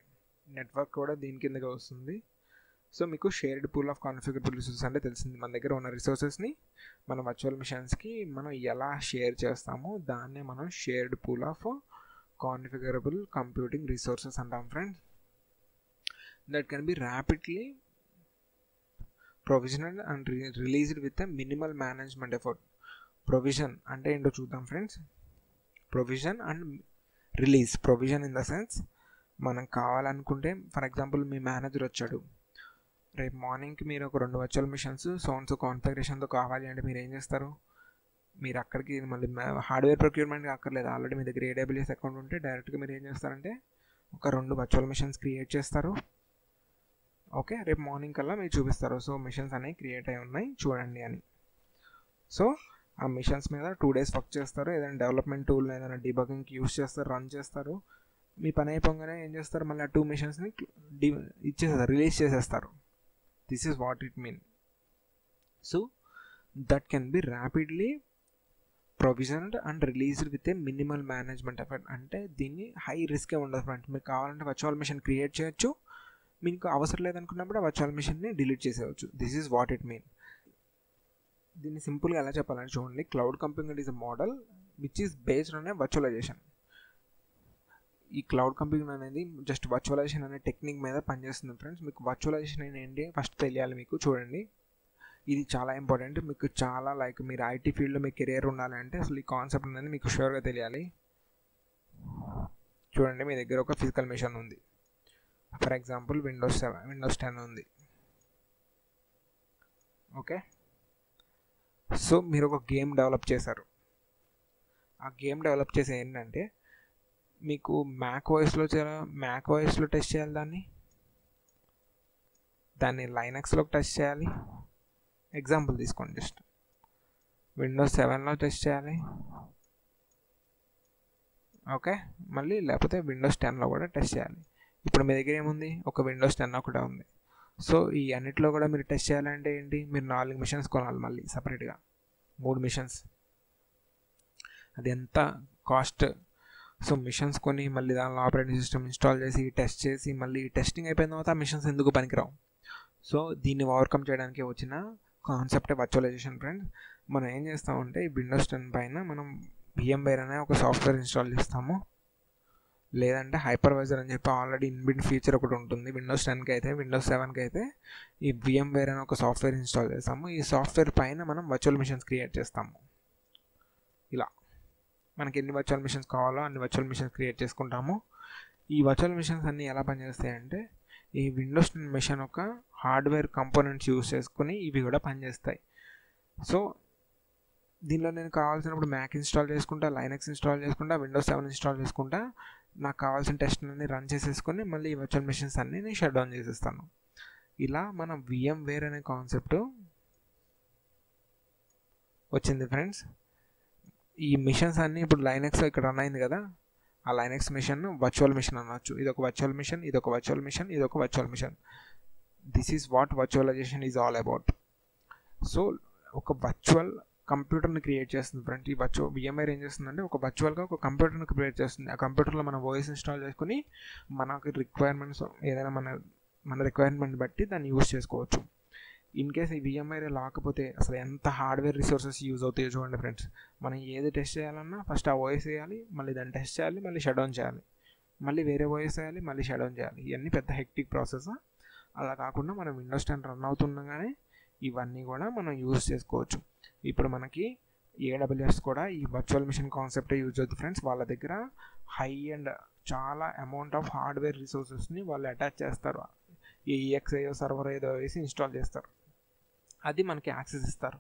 network కూడా దీని కిందగా వస్తుంది. సో మీకు shared pool of configurable resources అంటే తెలిసింది. మన దగ్గర ఉన్న రిసోర్సెస్ని మన వర్చువల్ మిషన్స్కి మనం ఎలా షేర్ చేస్తామో దాన్నే మనం shared pool of configurable computing resources అంటాం friends. That can be rapidly provisional and released with a minimal management effort provision అంటే ఏంటో చూద్దాం friends provision and release provision in the sense మనం కావాలనుకుంటే ఫర్ ఎగ్జాంపుల్ మీ మేనేజర్ వచ్చాడు. రేపు మార్నింగ్కి మీరు ఒక రెండు వర్చువల్ మిషన్స్ సౌండ్స్ కాన్ఫిగరేషన్తో కావాలి అంటే మీరు ఏం చేస్తారు? మీరు అక్కడికి మళ్ళీ హార్డ్వేర్ ప్రొక్యూర్మెంట్ అక్కర్లేదు. ఆల్రెడీ మీ దగ్గర ఏడబ్ల్యూఎస్ అకౌంట్ ఉంటే డైరెక్ట్గా మీరు ఏం చేస్తారంటే ఒక రెండు వర్చువల్ మిషన్స్ క్రియేట్ చేస్తారు. ఓకే రేపు మార్నింగ్ కల్లా మీరు చూపిస్తారు. సో మిషన్స్ అనేవి క్రియేట్ అయి ఉన్నాయి. చూడండి అని. సో ఆ మిషన్స్ మీద టూ డేస్ వర్క్ చేస్తారు. ఏదైనా డెవలప్మెంట్ టూల్ ఏదైనా డిబగింగ్కి యూస్ చేస్తారు రన్ చేస్తారు. మీ పని అయిపోగానే ఏం చేస్తారు? మళ్ళీ ఆ టూ మిషన్స్ని డి ఇచ్చేస్తారు రిలీజ్ చేసేస్తారు. This is what it mean so that can be rapidly provisioned and released with a minimal management effort అంటే దీన్ని హై రిస్కే ఉండదు ఫ్రెండ్ మీకు కావాలంటే వర్చువల్ మిషన్ క్రియేట్ చేయొచ్చు. మీకు అవసరం లేదనుకున్నప్పుడు ఆ వర్చువల్ మిషన్ని డిలీట్ చేసేయచ్చు. This is what it mean దీన్ని సింపుల్గా ఎలా చెప్పాలని చూడండి. Cloud computing is a model which is based on a virtualization ఈ క్లౌడ్ కంప్యూటింగ్ అనేది జస్ట్ వర్చువలైజేషన్ అనే టెక్నిక్ మీద పనిచేస్తుంది ఫ్రెండ్స్ మీకు వర్చువలైజేషన్ ఏంటి? ఫస్ట్ తెలియాలి మీకు చూడండి. ఇది చాలా ఇంపార్టెంట్ మీకు చాలా లైక్ మీరు ఐటీ ఫీల్డ్లో మీ కెరియర్ ఉండాలి అంటే అసలు ఈ కాన్సెప్ట్ అనేది మీకు షూర్గా తెలియాలి. చూడండి మీ దగ్గర ఒక ఫిజికల్ మిషన్ ఉంది. For example Windows seven Windows ten ఉంది. ఓకే సో మీరు ఒక గేమ్ డెవలప్ చేశారు. ఆ గేమ్ డెవలప్ చేసే ఏంటంటే మీకు మ్యాక్ వాయిస్లో మ్యాక్ వాయిస్లో టెస్ట్ చేయాలి దాన్ని? దాన్ని లైనక్స్లో టెస్ట్ చేయాలి? ఎగ్జాంపుల్ తీసుకోండి జస్ట్. విండోస్ సెవెన్లో టెస్ట్ చేయాలి. ఓకే? మళ్ళీ లేకపోతే విండోస్ టెన్లో కూడా టెస్ట్ చేయాలి. ఇప్పుడు మీ దగ్గర ఏముంది? ఒక విండోస్ టెన్ ఒకటే ఉంది. సో ఈ అన్నిటిలో కూడా మీరు టెస్ట్ చేయాలంటే ఏంటి? మీరు నాలుగు మిషన్స్ కొనాలి మళ్ళీ సపరేట్గా మూడు మిషన్స్ అది ఎంత కాస్ట్ సో మిషన్స్ కొని మళ్ళీ దానిలో ఆపరేటింగ్ సిస్టమ్ ఇన్స్టాల్ చేసి టెస్ట్ చేసి మళ్ళీ టెస్టింగ్ అయిపోయిన తర్వాత మిషన్స్ ఎందుకు పనికిరావు? సో దీన్ని ఓవర్కమ్ చేయడానికి వచ్చిన కాన్సెప్ట్ వర్చువలైజేషన్ ఫ్రెండ్స్ మనం ఏం చేస్తామంటే ఈ విండోస్ టెన్ పైన మనం విఎంవేర్ అనే ఒక సాఫ్ట్వేర్ ఇన్స్టాల్ చేస్తాము. లేదంటే హైపర్వైజర్ అని చెప్పి ఆల్రెడీ ఇన్బిల్ట్ ఫీచర్ ఒకటి ఉంటుంది. విండోస్ టెన్కి అయితే విండోస్ సెవెన్కి అయితే ఈ విఎంవేర్ అనే ఒక సాఫ్ట్వేర్ ఇన్స్టాల్ చేస్తాము. ఈ సాఫ్ట్వేర్ పైన మనం వర్చువల్ మిషన్స్ క్రియేట్ చేస్తాము. ఇలా. మనకి ఎన్ని వర్చువల్ మిషన్స్ కావాలో అన్ని వర్చువల్ మిషన్స్ క్రియేట్ చేసుకుంటాము. ఈ వర్చువల్ మిషన్స్ అన్నీ ఎలా పనిచేస్తాయి అంటే ఈ విండోస్ టెన్ మిషన్ ఒక హార్డ్వేర్ కంపోనెంట్స్ యూస్ చేసుకుని ఇవి కూడా పనిచేస్తాయి. సో దీనిలో నేను కావాల్సినప్పుడు మ్యాక్ ఇన్స్టాల్ చేసుకుంటా లైనక్స్ ఇన్స్టాల్ చేసుకుంటా విండోస్ సెవెన్ ఇన్స్టాల్ చేసుకుంటా నాకు కావాల్సిన టెస్ట్లన్నీ రన్ చేసేసుకొని మళ్ళీ ఈ వర్చువల్ మిషన్స్ అన్నీ నేను షట్ డౌన్ చేసేస్తాను. ఇలా మన విఎం వేర్ అనే కాన్సెప్ట్ వచ్చింది ఫ్రెండ్స్ ఈ మిషన్స్ అన్నీ ఇప్పుడు లైనెక్స్ ఇక్కడ రన్ అయింది కదా? ఆ లైనెక్స్ మిషన్ వర్చువల్ మిషన్ అనొచ్చు. ఇది ఒక వర్చువల్ మిషన్ ఇది ఒక వర్చువల్ మిషన్ ఇది ఒక virtual machine this is what virtualization is all about so ఒక వర్చువల్ కంప్యూటర్ని క్రియేట్ చేస్తుంది ఫ్రెండ్ ఈ వర్చువల్ విఎంఐ ఏం చేస్తుందంటే ఒక వర్చువల్గా ఒక కంప్యూటర్ని క్రియేట్ చేస్తుంది. ఆ కంప్యూటర్లో మన వాయిస్ ఇన్స్టాల్ చేసుకుని మనకి రిక్వైర్మెంట్స్ ఏదైనా మన మన రిక్వైర్మెంట్ బట్టి దాన్ని యూస్ చేసుకోవచ్చు. ఇన్ కేస్ ఈ విఎంఐ రాకపోతే అసలు ఎంత హార్డ్వేర్ రిసోర్సెస్ యూజ్ అవుతాయో చూడండి ఫ్రెండ్స్. మనం ఏది టెస్ట్ చేయాలన్నా ఫస్ట్ ఆ వాయిస్ వేయాలి మళ్ళీ దాన్ని టెస్ట్ చేయాలి మళ్ళీ షడౌన్ చేయాలి. మళ్ళీ వేరే వాయిస్ వేయాలి మళ్ళీ షడౌన్ చేయాలి. ఇవన్నీ పెద్ద హెక్టిక్ ప్రాసెస్. అలా కాకుండా మనం విండోస్ టెన్ రన్ అవుతుండగానే ఇవన్నీ కూడా మనం యూజ్ చేసుకోవచ్చు. ఇప్పుడు మనకి ఏడబ్ల్యూఎస్ కూడా ఈ వర్చువల్ మిషన్ కాన్సెప్టే యూజ్ అవుతుంది ఫ్రెండ్స్ వాళ్ళ దగ్గర హై అండ్ చాలా అమౌంట్ ఆఫ్ హార్డ్వేర్ రిసోర్సెస్ని వాళ్ళు అటాచ్ చేస్తారు. ఈ ఈఎక్స్ఐఓ సర్వర్ ఏదో వేసి ఇన్స్టాల్ చేస్తారు. అది మనకి యాక్సెస్ ఇస్తారు.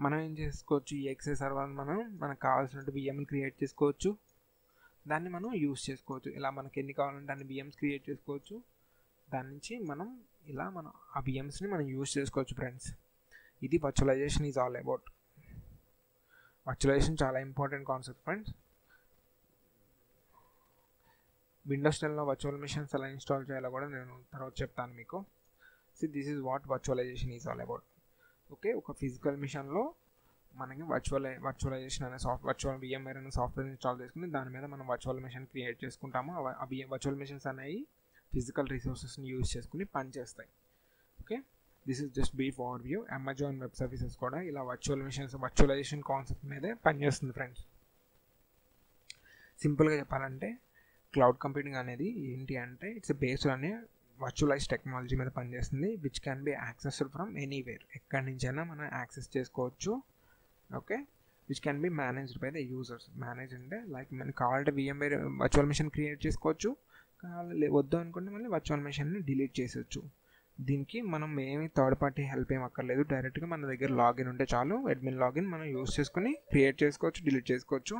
మనం ఏం చేసుకోవచ్చు? ఈ ఎక్సై సర్వర్ మనం మనకు కావాల్సినట్టు బిఎంని క్రియేట్ చేసుకోవచ్చు. దాన్ని మనం యూస్ చేసుకోవచ్చు. ఇలా మనకి ఎన్ని కావాలంటే అన్ని బియ్యమ్స్ క్రియేట్ చేసుకోవచ్చు. దాని నుంచి మనం ఇలా మనం ఆ బియ్యమ్స్ని మనం యూస్ చేసుకోవచ్చు ఫ్రెండ్స్ ఇది virtualization is all about virtualization చాలా ఇంపార్టెంట్ కాన్సెప్ట్ ఫ్రెండ్స్ విండోస్ టెన్లో వర్చువల్ మిషన్స్ ఎలా ఇన్స్టాల్ చేయాలో కూడా నేను తర్వాత చెప్తాను మీకు. See this is what virtualization is all about okay ఒక ఫిజికల్ మిషన్లో మనకి వర్చువల్ వర్చువలైజేషన్ అనే సాఫ్ట్ వర్చువల్ విఎంఆర్ అనే సాఫ్ట్వేర్ ఇన్స్టాల్ చేసుకుని దాని మీద మనం వర్చువల్ మిషన్ క్రియేట్ చేసుకుంటాము. అవి వర్చువల్ మిషన్స్ అనేవి ఫిజికల్ రిసోర్సెస్ని యూజ్ చేసుకుని పనిచేస్తాయి. Okay this is just beef over view. Amazon Web Services కూడా ఇలా వర్చువల్ మిషన్స్ వర్చువలైజేషన్ కాన్సెప్ట్ మీదే పనిచేస్తుంది ఫ్రెండ్స్ సింపుల్గా చెప్పాలంటే క్లౌడ్ కంప్యూటింగ్ అనేది ఏంటి అంటే ఇట్స్ బేస్డ్ అనే వర్చువలైజ్ టెక్నాలజీ మీద పనిచేస్తుంది which can be accessed from anywhere ఎక్కడి నుంచైనా మనం యాక్సెస్ చేసుకోవచ్చు okay which can be managed by the users manage అంటే లైక్ మనకి కావాలంటే విఎంఐ వర్చువల్ మిషన్ క్రియేట్ చేసుకోవచ్చు కావాలి వద్దు అనుకుంటే మళ్ళీ వర్చువల్ మిషన్ని డిలీట్ చేసేవచ్చు దీనికి మనం ఏమి థర్డ్ పార్టీ హెల్ప్ ఏం అక్కర్లేదు. డైరెక్ట్గా మన దగ్గర లాగిన్ ఉంటే చాలు. అడ్మిన్ లాగిన్ మనం యూస్ చేసుకుని క్రియేట్ చేసుకోవచ్చు డిలీట్ చేసుకోవచ్చు.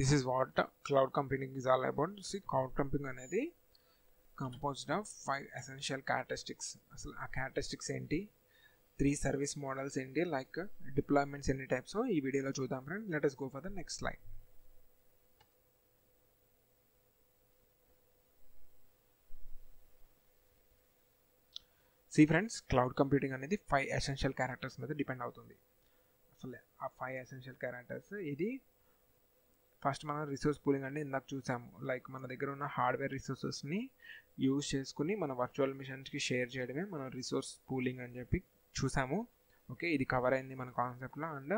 This is what cloud computing is all about see cloud computing అనేది composed of five essential characteristics అసలు ఆ క్యారెక్టరిస్టిక్స్ ఏంటి? త్రీ సర్వీస్ మోడల్స్ ఏంటి? లైక్ డిప్లాయ్మెంట్స్ ఎన్ని టైప్స్ ఈ వీడియోలో చూద్దాం friend let us go for the next slide see friends cloud computing అనేది ఫైవ్ ఎసెన్షియల్ క్యారెక్టర్స్ మీద డిపెండ్ అవుతుంది. అసలు ఆ ఫైవ్ ఎసెన్షియల్ క్యారెక్టర్స్ ఇది ఫస్ట్ మనం రిసోర్స్ పూలింగ్ అంటే ఇందాక చూసాము. లైక్ మన దగ్గర ఉన్న హార్డ్వేర్ రిసోర్సెస్ని యూజ్ చేసుకుని మన వర్చువల్ మిషన్స్కి షేర్ చేయడమే మనం రిసోర్స్ పూలింగ్ అని చెప్పి చూసాము. ఓకే ఇది కవర్ అయింది మన కాన్సెప్ట్లో and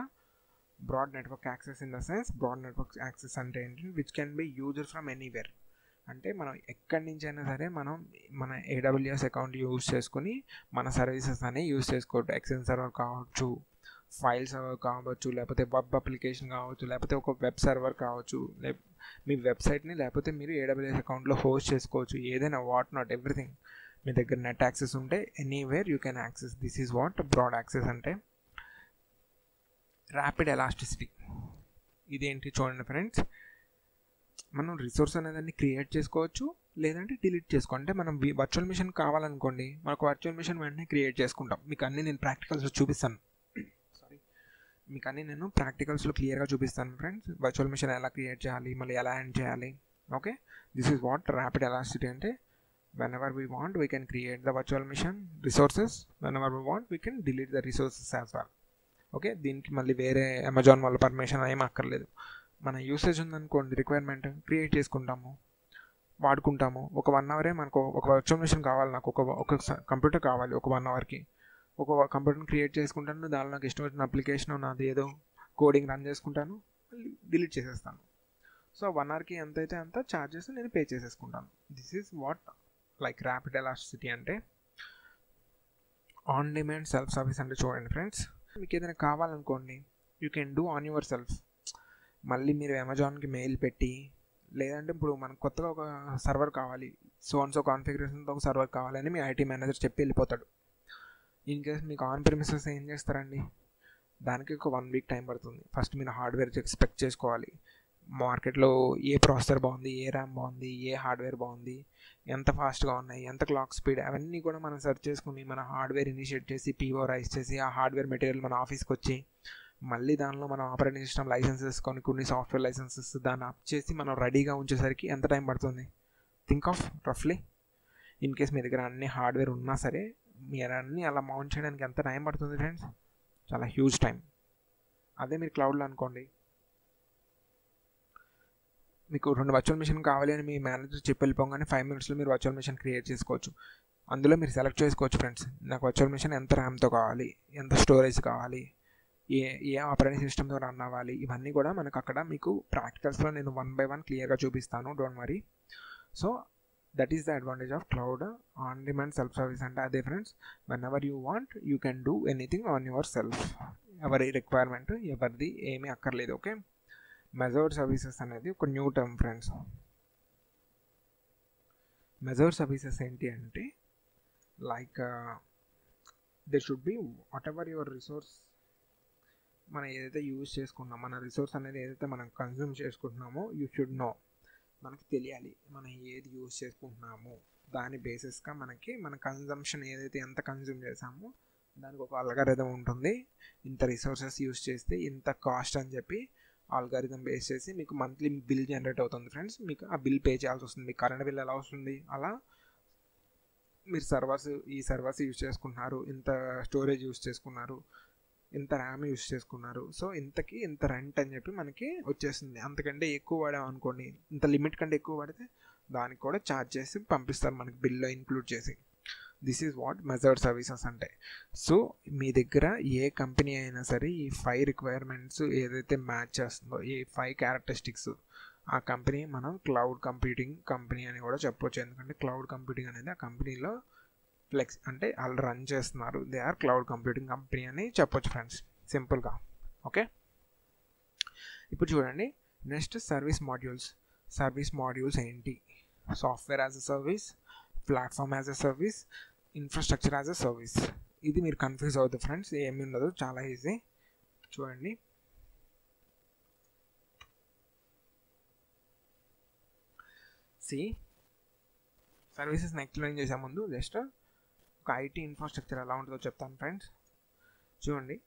broad network access in the sense broad network access అంటే ఏంటి? Which can be user from anywhere అంటే మనం ఎక్కడి నుంచి అయినా సరే మనం మన ఏడబ్ల్యూఎస్ అకౌంట్ యూజ్ చేసుకుని మన సర్వీసెస్ అనేవి యూజ్ చేసుకోవచ్చు. ఎక్సెన్ సర్వర్ కావచ్చు ఫైల్ సర్వర్ కావచ్చు లేకపోతే వెబ్ అప్లికేషన్ కావచ్చు లేకపోతే ఒక వెబ్ సర్వర్ కావచ్చు లే మీ వెబ్సైట్ని లేకపోతే మీరు ఏడబ్ల్యూఎస్ అకౌంట్లో హోస్ట్ చేసుకోవచ్చు. ఏదైనా వాట్ నాట్ ఎవ్రీథింగ్ మీ దగ్గర నెట్ యాక్సెస్ ఉంటే anywhere you can access this is what broad access అంటే ర్యాపిడ్ ఎలాస్టిసిటీ ఇదేంటి చూడండి ఫ్రెండ్స్ మనం రిసోర్స్ అనేదాన్ని క్రియేట్ చేసుకోవచ్చు లేదంటే డిలీట్ చేసుకో అంటే మనం వర్చువల్ మిషన్ కావాలనుకోండి మనకు వర్చువల్ మిషన్ వెంటనే క్రియేట్ చేసుకుంటాం. మీకు అన్నీ నేను ప్రాక్టికల్స్లో చూపిస్తాను. సారీ మీకు అన్నీ నేను ప్రాక్టికల్స్లో క్లియర్గా చూపిస్తాను ఫ్రెండ్స్ వర్చువల్ మిషన్ ఎలా క్రియేట్ చేయాలి మళ్ళీ ఎలా ఎండ్ చేయాలి. Okay this is what rapid elasticity అంటే whenever we want we can create the virtual machine resources whenever we want we can delete the resources as well okay దీనికి మళ్ళీ వేరే అమెజాన్ వాళ్ళ పర్మిషన్ ఏం అక్కర్లేదు. మన యూసేజ్ ఉందనుకోండి రిక్వైర్మెంట్ క్రియేట్ చేసుకుంటాము వాడుకుంటాము. ఒక వన్ అవరే మనకు ఒక వర్చువల్ మిషన్ కావాలి నాకు ఒక ఒక కంప్యూటర్ కావాలి ఒక వన్ అవర్కి ఒక కంప్యూటర్ని క్రియేట్ చేసుకుంటాను దానిలో నాకు ఇష్టం వచ్చిన అప్లికేషన్ నాది ఏదో కోడింగ్ రన్ చేసుకుంటాను మళ్ళీ డిలీట్ చేసేస్తాను. సో వన్ అవర్కి ఎంత అయితే అంత ఛార్జెస్ నేను పే చేసేసుకుంటాను. This is what like rapid elasticity అంటే ఆన్ డిమాండ్ సెల్ఫ్ సర్వీస్ అంటే చూడండి ఫ్రెండ్స్ మీకు ఏదైనా కావాలనుకోండి you can do on yourself మళ్ళీ మీరు అమెజాన్కి మెయిల్ పెట్టి లేదంటే ఇప్పుడు మనకు కొత్తగా ఒక సర్వర్ కావాలి సో కాన్ఫిగరేషన్తో ఒక సర్వర్ కావాలని మీ ఐటీ మేనేజర్ చెప్పి వెళ్ళిపోతాడు. ఇన్ కేస్ మీకు ఆన్ ప్రిమిసెస్ ఏం చేస్తారండి? దానికి ఒక వన్ వీక్ టైం పడుతుంది. ఫస్ట్ మీరు హార్డ్వేర్ ఎక్స్పెక్ట్ చేసుకోవాలి. మార్కెట్లో ఏ ప్రాసెసర్ బాగుంది ఏ ర్యామ్ బాగుంది ఏ హార్డ్వేర్ బాగుంది ఎంత ఫాస్ట్గా ఉన్నాయి ఎంత క్లాక్ స్పీడ్ అవన్నీ కూడా మనం సెర్చ్ చేసుకుని మన హార్డ్వేర్ ఇనిషియేట్ చేసి పీఓ రైస్ చేసి ఆ హార్డ్వేర్ మెటీరియల్ మన ఆఫీస్కి వచ్చి మళ్ళీ దానిలో మనం ఆపరేటింగ్ సిస్టమ్ లైసెన్సెస్ కొన్ని కొన్ని సాఫ్ట్వేర్ లైసెన్సెస్ దాన్ని అప్ చేసి మనం రెడీగా ఉంచేసరికి ఎంత టైం పడుతుంది? థింక్ ఆఫ్ రఫ్లీ ఇన్ కేస్ మీ దగ్గర అన్ని హార్డ్వేర్ ఉన్నా సరే మీరు అన్నీ అలా మౌంట్ చేయడానికి ఎంత టైం పడుతుంది ఫ్రెండ్స్? చాలా హ్యూజ్ టైం అదే మీరు క్లౌడ్లో అనుకోండి. మీకు రెండు వర్చువల్ మిషన్ కావాలి అని మీ మేనేజర్ చెప్పి వెళ్ళిపోగానే ఫైవ్ మినిట్స్లో మీరు వర్చువల్ మిషన్ క్రియేట్ చేసుకోవచ్చు. అందులో మీరు సెలెక్ట్ చేసుకోవచ్చు ఫ్రెండ్స్. నాకు వర్చువల్ మిషన్ ఎంత ర్యామ్తో కావాలి? ఎంత స్టోరేజ్ కావాలి? ఏ ఏ ఆపరేటింగ్ సిస్టమ్తో రన్ అవ్వాలి ఇవన్నీ కూడా మనకు అక్కడ మీకు ప్రాక్టికల్స్లో నేను వన్ బై వన్ క్లియర్గా చూపిస్తాను. Don't worry so that is the advantage of cloud on demand self service అంటే అదే friends whenever you want you can do anything on yourself ఎవరి రిక్వైర్మెంట్ ఎవరిది ఏమీ అక్కర్లేదు ఓకే మెజర్డ్ సర్వీసెస్ అనేది ఒక new term friends measured services ఏంటి అంటే like they should be whatever your resource మనం ఏదైతే యూజ్ చేసుకున్నాం మన రిసోర్స్ అనేది ఏదైతే మనం కన్జ్యూమ్ చేసుకుంటున్నామో యూ షుడ్ నో మనకి తెలియాలి మనం ఏది యూజ్ చేసుకుంటున్నాము. దాని బేసిస్గా మనకి మన కన్జంప్షన్ ఏదైతే ఎంత కన్జ్యూమ్ చేసామో దానికి ఒక అల్గారిథం ఉంటుంది. ఇంత రిసోర్సెస్ యూజ్ చేస్తే ఇంత కాస్ట్ అని చెప్పి ఆల్గారిథం బేస్ చేసి మీకు మంత్లీ బిల్ జనరేట్ అవుతుంది ఫ్రెండ్స్ మీకు ఆ బిల్ పే చేయాల్సి వస్తుంది. మీకు కరెంట్ బిల్ ఎలా వస్తుంది? అలా మీరు సర్వర్స్ ఈ సర్వర్స్ యూజ్ చేసుకుంటున్నారు. ఇంత స్టోరేజ్ యూజ్ చేసుకున్నారు. ఇంత ర్యామ్ యూస్ చేసుకున్నారు. సో ఇంతకి ఇంత రెంట్ అని చెప్పి మనకి వచ్చేస్తుంది అంతకంటే ఎక్కువ వాడాం అనుకోండి ఇంత లిమిట్ కంటే ఎక్కువ పడితే దానికి కూడా ఛార్జ్ చేసి పంపిస్తారు మనకి బిల్లో ఇంక్లూడ్ చేసి. This is what measured services అంటే. సో మీ దగ్గర ఏ కంపెనీ అయినా సరే ఈ ఫైవ్ రిక్వైర్మెంట్స్ ఏదైతే మ్యాచ్ చేస్తుందో ఈ ఫైవ్ క్యారెక్టరిస్టిక్స్ ఆ కంపెనీ మనం క్లౌడ్ కంప్యూటింగ్ కంపెనీ అని కూడా చెప్పొచ్చు. ఎందుకంటే క్లౌడ్ కంప్యూటింగ్ అనేది ఆ కంపెనీలో ఫ్లెక్స్ అంటే వాళ్ళు రన్ చేస్తున్నారు. They are cloud computing company అని చెప్పొచ్చు ఫ్రెండ్స్ సింపుల్గా ఓకే ఇప్పుడు చూడండి. Next service modules service modules ఏంటి? Software as a service platform as a service infrastructure as a service ఇది మీరు కన్ఫ్యూజ్ అవుతుంది ఫ్రెండ్స్ ఏమి ఉండదు. చాలా ఈజీ చూడండి. సి సర్వీసెస్ని ఎక్స్ప్లెయిన్ చేసే ముందు జస్ట్ ఒక ఐటీ ఇన్ఫ్రాస్ట్రక్చర్ ఎలా ఉంటుందో చెప్తాను ఫ్రెండ్స్ చూడండి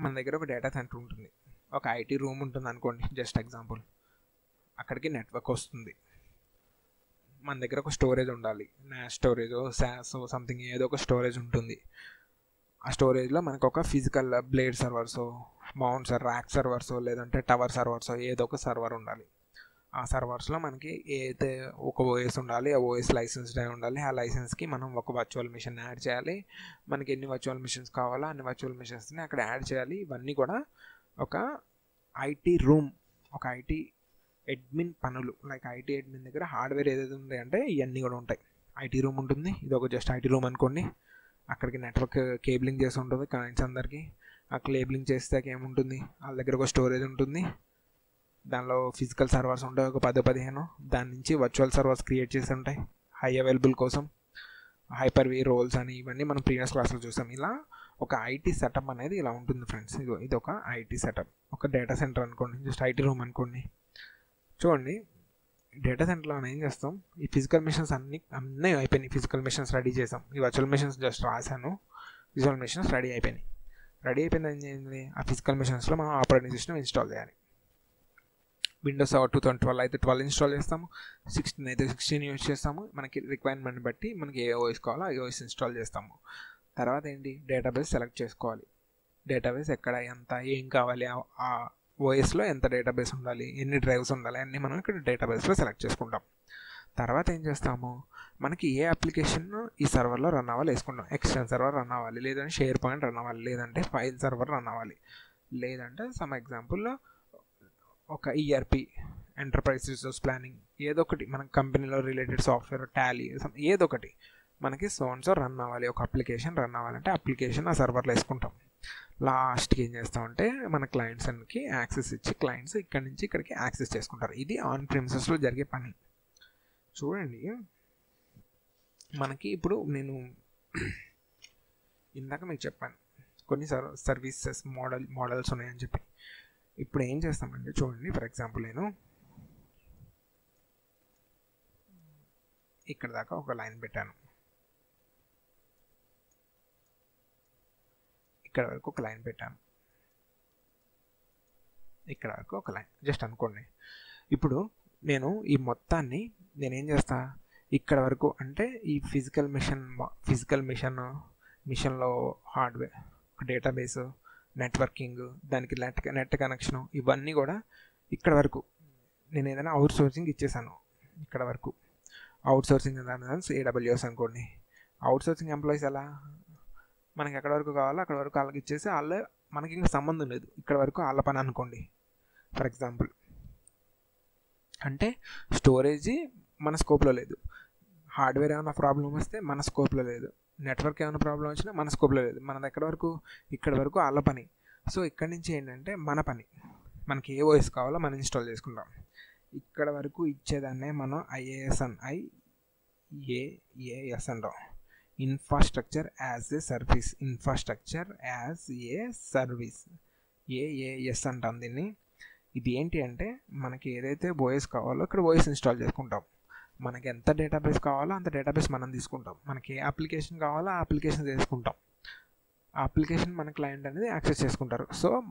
మన దగ్గర ఒక డేటా సెంటర్ ఉంటుంది. ఒక ఐటీ రూమ్ ఉంటుంది అనుకోండి జస్ట్ ఎగ్జాంపుల్ అక్కడికి నెట్వర్క్ వస్తుంది. మన దగ్గర ఒక స్టోరేజ్ ఉండాలి. నాష్ స్టోరేజ్ శాస్ సంథింగ్ ఏదో ఒక స్టోరేజ్ ఉంటుంది. ఆ స్టోరేజ్లో మనకు ఒక physical blade servers mount rack servers లేదంటే టవర్ సర్వర్స్ ఏదో ఒక సర్వర్ ఉండాలి. ఆ సర్వర్స్లో మనకి ఏదైతే ఒక ఓఎస్ ఉండాలి ఆ ఓఎస్ లైసెన్స్డ్ అయి ఉండాలి ఆ లైసెన్స్కి మనం ఒక వర్చువల్ మిషన్ యాడ్ చేయాలి. మనకి ఎన్ని వర్చువల్ మిషన్స్ కావాలో అన్ని వర్చువల్ మిషన్స్ని అక్కడ యాడ్ చేయాలి. ఇవన్నీ కూడా ఒక ఐటీ రూమ్ ఒక ఐటీ అడ్మిన్ పనులు లైక్ ఐటీ అడ్మిన్ దగ్గర హార్డ్వేర్ ఏదైతే ఉంది అంటే ఇవన్నీ కూడా ఉంటాయి. ఐటీ రూమ్ ఉంటుంది. ఇది ఒక జస్ట్ ఐటీ రూమ్ అనుకోండి. అక్కడికి నెట్వర్క్ కేబులింగ్ చేసి ఉంటుంది క్లయింట్స్ అందరికీ. ఆ కేబులింగ్ చేస్తే ఏముంటుంది? వాళ్ళ దగ్గర ఒక స్టోరేజ్ ఉంటుంది. దానిలో ఫిజికల్ సర్వర్స్ ఉంటాయి. ఒక పది పదిహేను. దాని నుంచి వర్చువల్ సర్వర్స్ క్రియేట్ చేసి ఉంటాయి. హై అవైలబుల్ కోసం. హైపర్ వి రోల్స్ అని ఇవన్నీ మనం ప్రీవియస్ క్లాస్లో చూసాం. ఇలా ఒక ఐటీ సెటప్ అనేది ఇలా ఉంటుంది ఫ్రెండ్స్ ఇది ఇది ఒక ఐటీ సెటప్ ఒక డేటా సెంటర్ అనుకోండి. జస్ట్ ఐటీ రూమ్ అనుకోండి. చూడండి. డేటా సెంటర్లో మనం ఏం చేస్తాం? ఈ ఫిజికల్ మిషన్స్ అన్ని అన్నీ అయిపోయినాయి. ఫిజికల్ మిషన్స్ రెడీ చేసాం. ఈ వర్చువల్ మిషన్స్ జస్ట్ రాశాను. విజువల్ మిషన్స్ రెడీ అయిపోయినాయి. రెడీ అయిపోయింది ఏం చేయాలి ఆ ఫిజికల్ మిషన్స్లో మనం ఆపరేటింగ్ సిస్టమ్ ఇన్స్టాల్ చేయాలి. విండోస్ టూ థౌసండ్ ట్వెల్వ్ అయితే ట్వెల్వ్ ఇన్స్టాల్ చేస్తాము. సిక్స్టీన్ అయితే సిక్స్టీన్ యూజ్ చేస్తాము. మనకి రిక్వైర్మెంట్ బట్టి మనకి ఏ ఓఎస్ కావాలో ఆ ఓఎస్ ఇన్స్టాల్ చేస్తాము. తర్వాత ఏంటి? డేటాబేస్ సెలెక్ట్ చేసుకోవాలి. డేటాబేస్ ఎక్కడ ఎంత ఏం కావాలి ఆ ఓఎస్లో ఎంత డేటాబేస్ ఉండాలి ఎన్ని డ్రైవ్స్ ఉండాలి అన్నీ మనం ఇక్కడ డేటాబేస్లో సెలెక్ట్ చేసుకుంటాం. తర్వాత ఏం చేస్తాము? మనకి ఏ అప్లికేషన్ ఈ సర్వర్లో రన్ అవ్వాలి వేసుకుంటాం. ఎక్స్టెన్ సర్వర్ రన్ అవ్వాలి లేదంటే షేర్ పాయింట్ రన్ అవ్వాలి లేదంటే ఫైల్ సర్వర్ రన్ అవ్వాలి. లేదంటే సమ్ ఎగ్జాంపుల్లో ఒక ఈఆర్పి ఎంటర్ప్రైజ్ రిసోర్స్ ప్లానింగ్ ఏదో ఒకటి మన కంపెనీలో రిలేటెడ్ సాఫ్ట్వేర్ టాలీ ఏదో ఒకటి మనకి సోన్సో రన్ అవ్వాలి. ఒక అప్లికేషన్ రన్ అవ్వాలంటే అప్లికేషన్ ఆ సర్వర్లో వేసుకుంటాం. లాస్ట్కి ఏం చేస్తామంటే మన క్లయింట్స్ అన్నికి యాక్సెస్ ఇచ్చి క్లయింట్స్ ఇక్కడ నుంచి ఇక్కడికి యాక్సెస్ చేసుకుంటారు. ఇది ఆన్ ప్రిమిసెస్లో జరిగే పని. చూడండి. మనకి ఇప్పుడు నేను ఇందాక మీకు చెప్పాను. కొన్ని సర్ సర్వీసెస్ మోడల్ మోడల్స్ ఉన్నాయని చెప్పి. ఇప్పుడు ఏం చేస్తామంటే చూడండి ఫర్ ఎగ్జాంపుల్ నేను ఇక్కడ దాకా ఒక లైన్ పెట్టాను. ఇక్కడ వరకు ఒక లైన్ పెట్టాను. ఇక్కడ వరకు ఒక లైన్. జస్ట్ అనుకోండి. ఇప్పుడు నేను ఈ మొత్తాన్ని నేనేం చేస్తా? ఇక్కడ వరకు అంటే ఈ ఫిజికల్ మిషన్ ఫిజికల్ మిషన్ మిషన్లో హార్డ్వేర్ డేటాబేస్ నెట్వర్కింగ్ దానికి నెట్ నెట్ కనెక్షన్ ఇవన్నీ కూడా ఇక్కడ వరకు నేను ఏదైనా అవుట్ సోర్సింగ్ ఇచ్చేసాను ఇక్కడ వరకు. అవుట్ సోర్సింగ్ ఏడబ్ల్యూఎస్ అనుకోండి. అవుట్ సోర్సింగ్ ఎంప్లాయీస్ ఎలా? మనకి ఎక్కడ వరకు కావాలో అక్కడ వరకు వాళ్ళకి ఇచ్చేసి వాళ్ళే మనకి ఇంకా సంబంధం లేదు. ఇక్కడ వరకు వాళ్ళ పని అనుకోండి. For example. అంటే స్టోరేజీ మన స్కోప్లో లేదు. హార్డ్వేర్ ఏమైనా ప్రాబ్లం వస్తే మన స్కోప్లో లేదు. నెట్వర్క్ ఏమైనా ప్రాబ్లం వచ్చినా మన స్కోప్లో లేదు. మనది ఎక్కడి వరకు? ఇక్కడ వరకు వాళ్ళ పని. సో ఇక్కడ నుంచి ఏంటంటే మన పని. మనకి ఏ వాయిస్ కావాలో మనం ఇన్స్టాల్ చేసుకుంటాం. ఇక్కడ వరకు ఇచ్చేదాన్నే మనం ఐఏఎస్ అన్ ఐఏఏఎస్ అంటాం. Infrastructure as a service infrastructure as a service AAS అంటాం దీన్ని. ఇది ఏంటి అంటే మనకి ఏదైతే వాయిస్ కావాలో ఇక్కడ వాయిస్ ఇన్స్టాల్ చేసుకుంటాం. మనకి ఎంత డేటాబేస్ కావాలో అంత డేటాబేస్ మనం తీసుకుంటాం. మనకి ఏ అప్లికేషన్ కావాలో ఆ అప్లికేషన్ చేసుకుంటాం. ఆ అప్లికేషన్ మన క్లయింట్ అనేది యాక్సెస్ చేసుకుంటారు. సో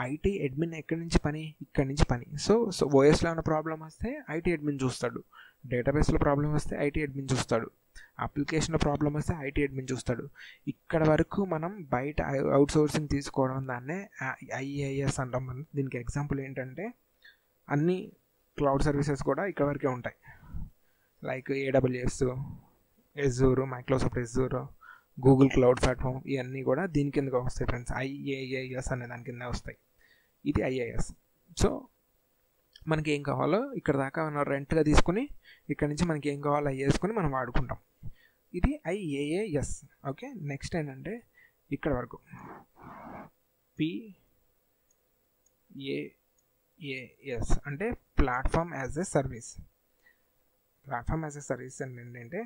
ఐటీ అడ్మిన్ ఎక్కడి నుంచి పని? ఇక్కడి నుంచి పని. సో సో ఓఎస్లో ఏమైనా ప్రాబ్లం వస్తే ఐటీ అడ్మిన్ చూస్తాడు. డేటాబేస్లో ప్రాబ్లం వస్తే ఐటీ అడ్మిన్ చూస్తాడు. అప్లికేషన్లో ప్రాబ్లం వస్తే ఐటీ అడ్మిన్ చూస్తాడు. ఇక్కడ వరకు మనం బయట అవుట్ సోర్సింగ్ తీసుకోవడం దాన్నే ఐఏఎస్ అంటాం మనం. దీనికి ఎగ్జాంపుల్ ఏంటంటే అన్ని క్లౌడ్ సర్వీసెస్ కూడా ఇక్కడ వరకే ఉంటాయి. Like AWS Azure Microsoft Azure Google Cloud Platform ఇవన్నీ కూడా దీని కిందకి వస్తాయి ఫ్రెండ్స్ ఐఏఏఎస్ అనే దాని కింద వస్తాయి. ఇది ఐఏఎస్ సో మనకి ఏం కావాలో ఇక్కడ దాకా మనం రెంట్గా తీసుకుని ఇక్కడ నుంచి మనకి ఏం కావాలో అవి వేసుకొని మనం వాడుకుంటాం. ఇది ఐఏఏఎస్ ఓకే నెక్స్ట్ ఏంటంటే ఇక్కడ వరకు. పి ఏఏఎస్ అంటే platform as a service platform as a service ఏంటంటే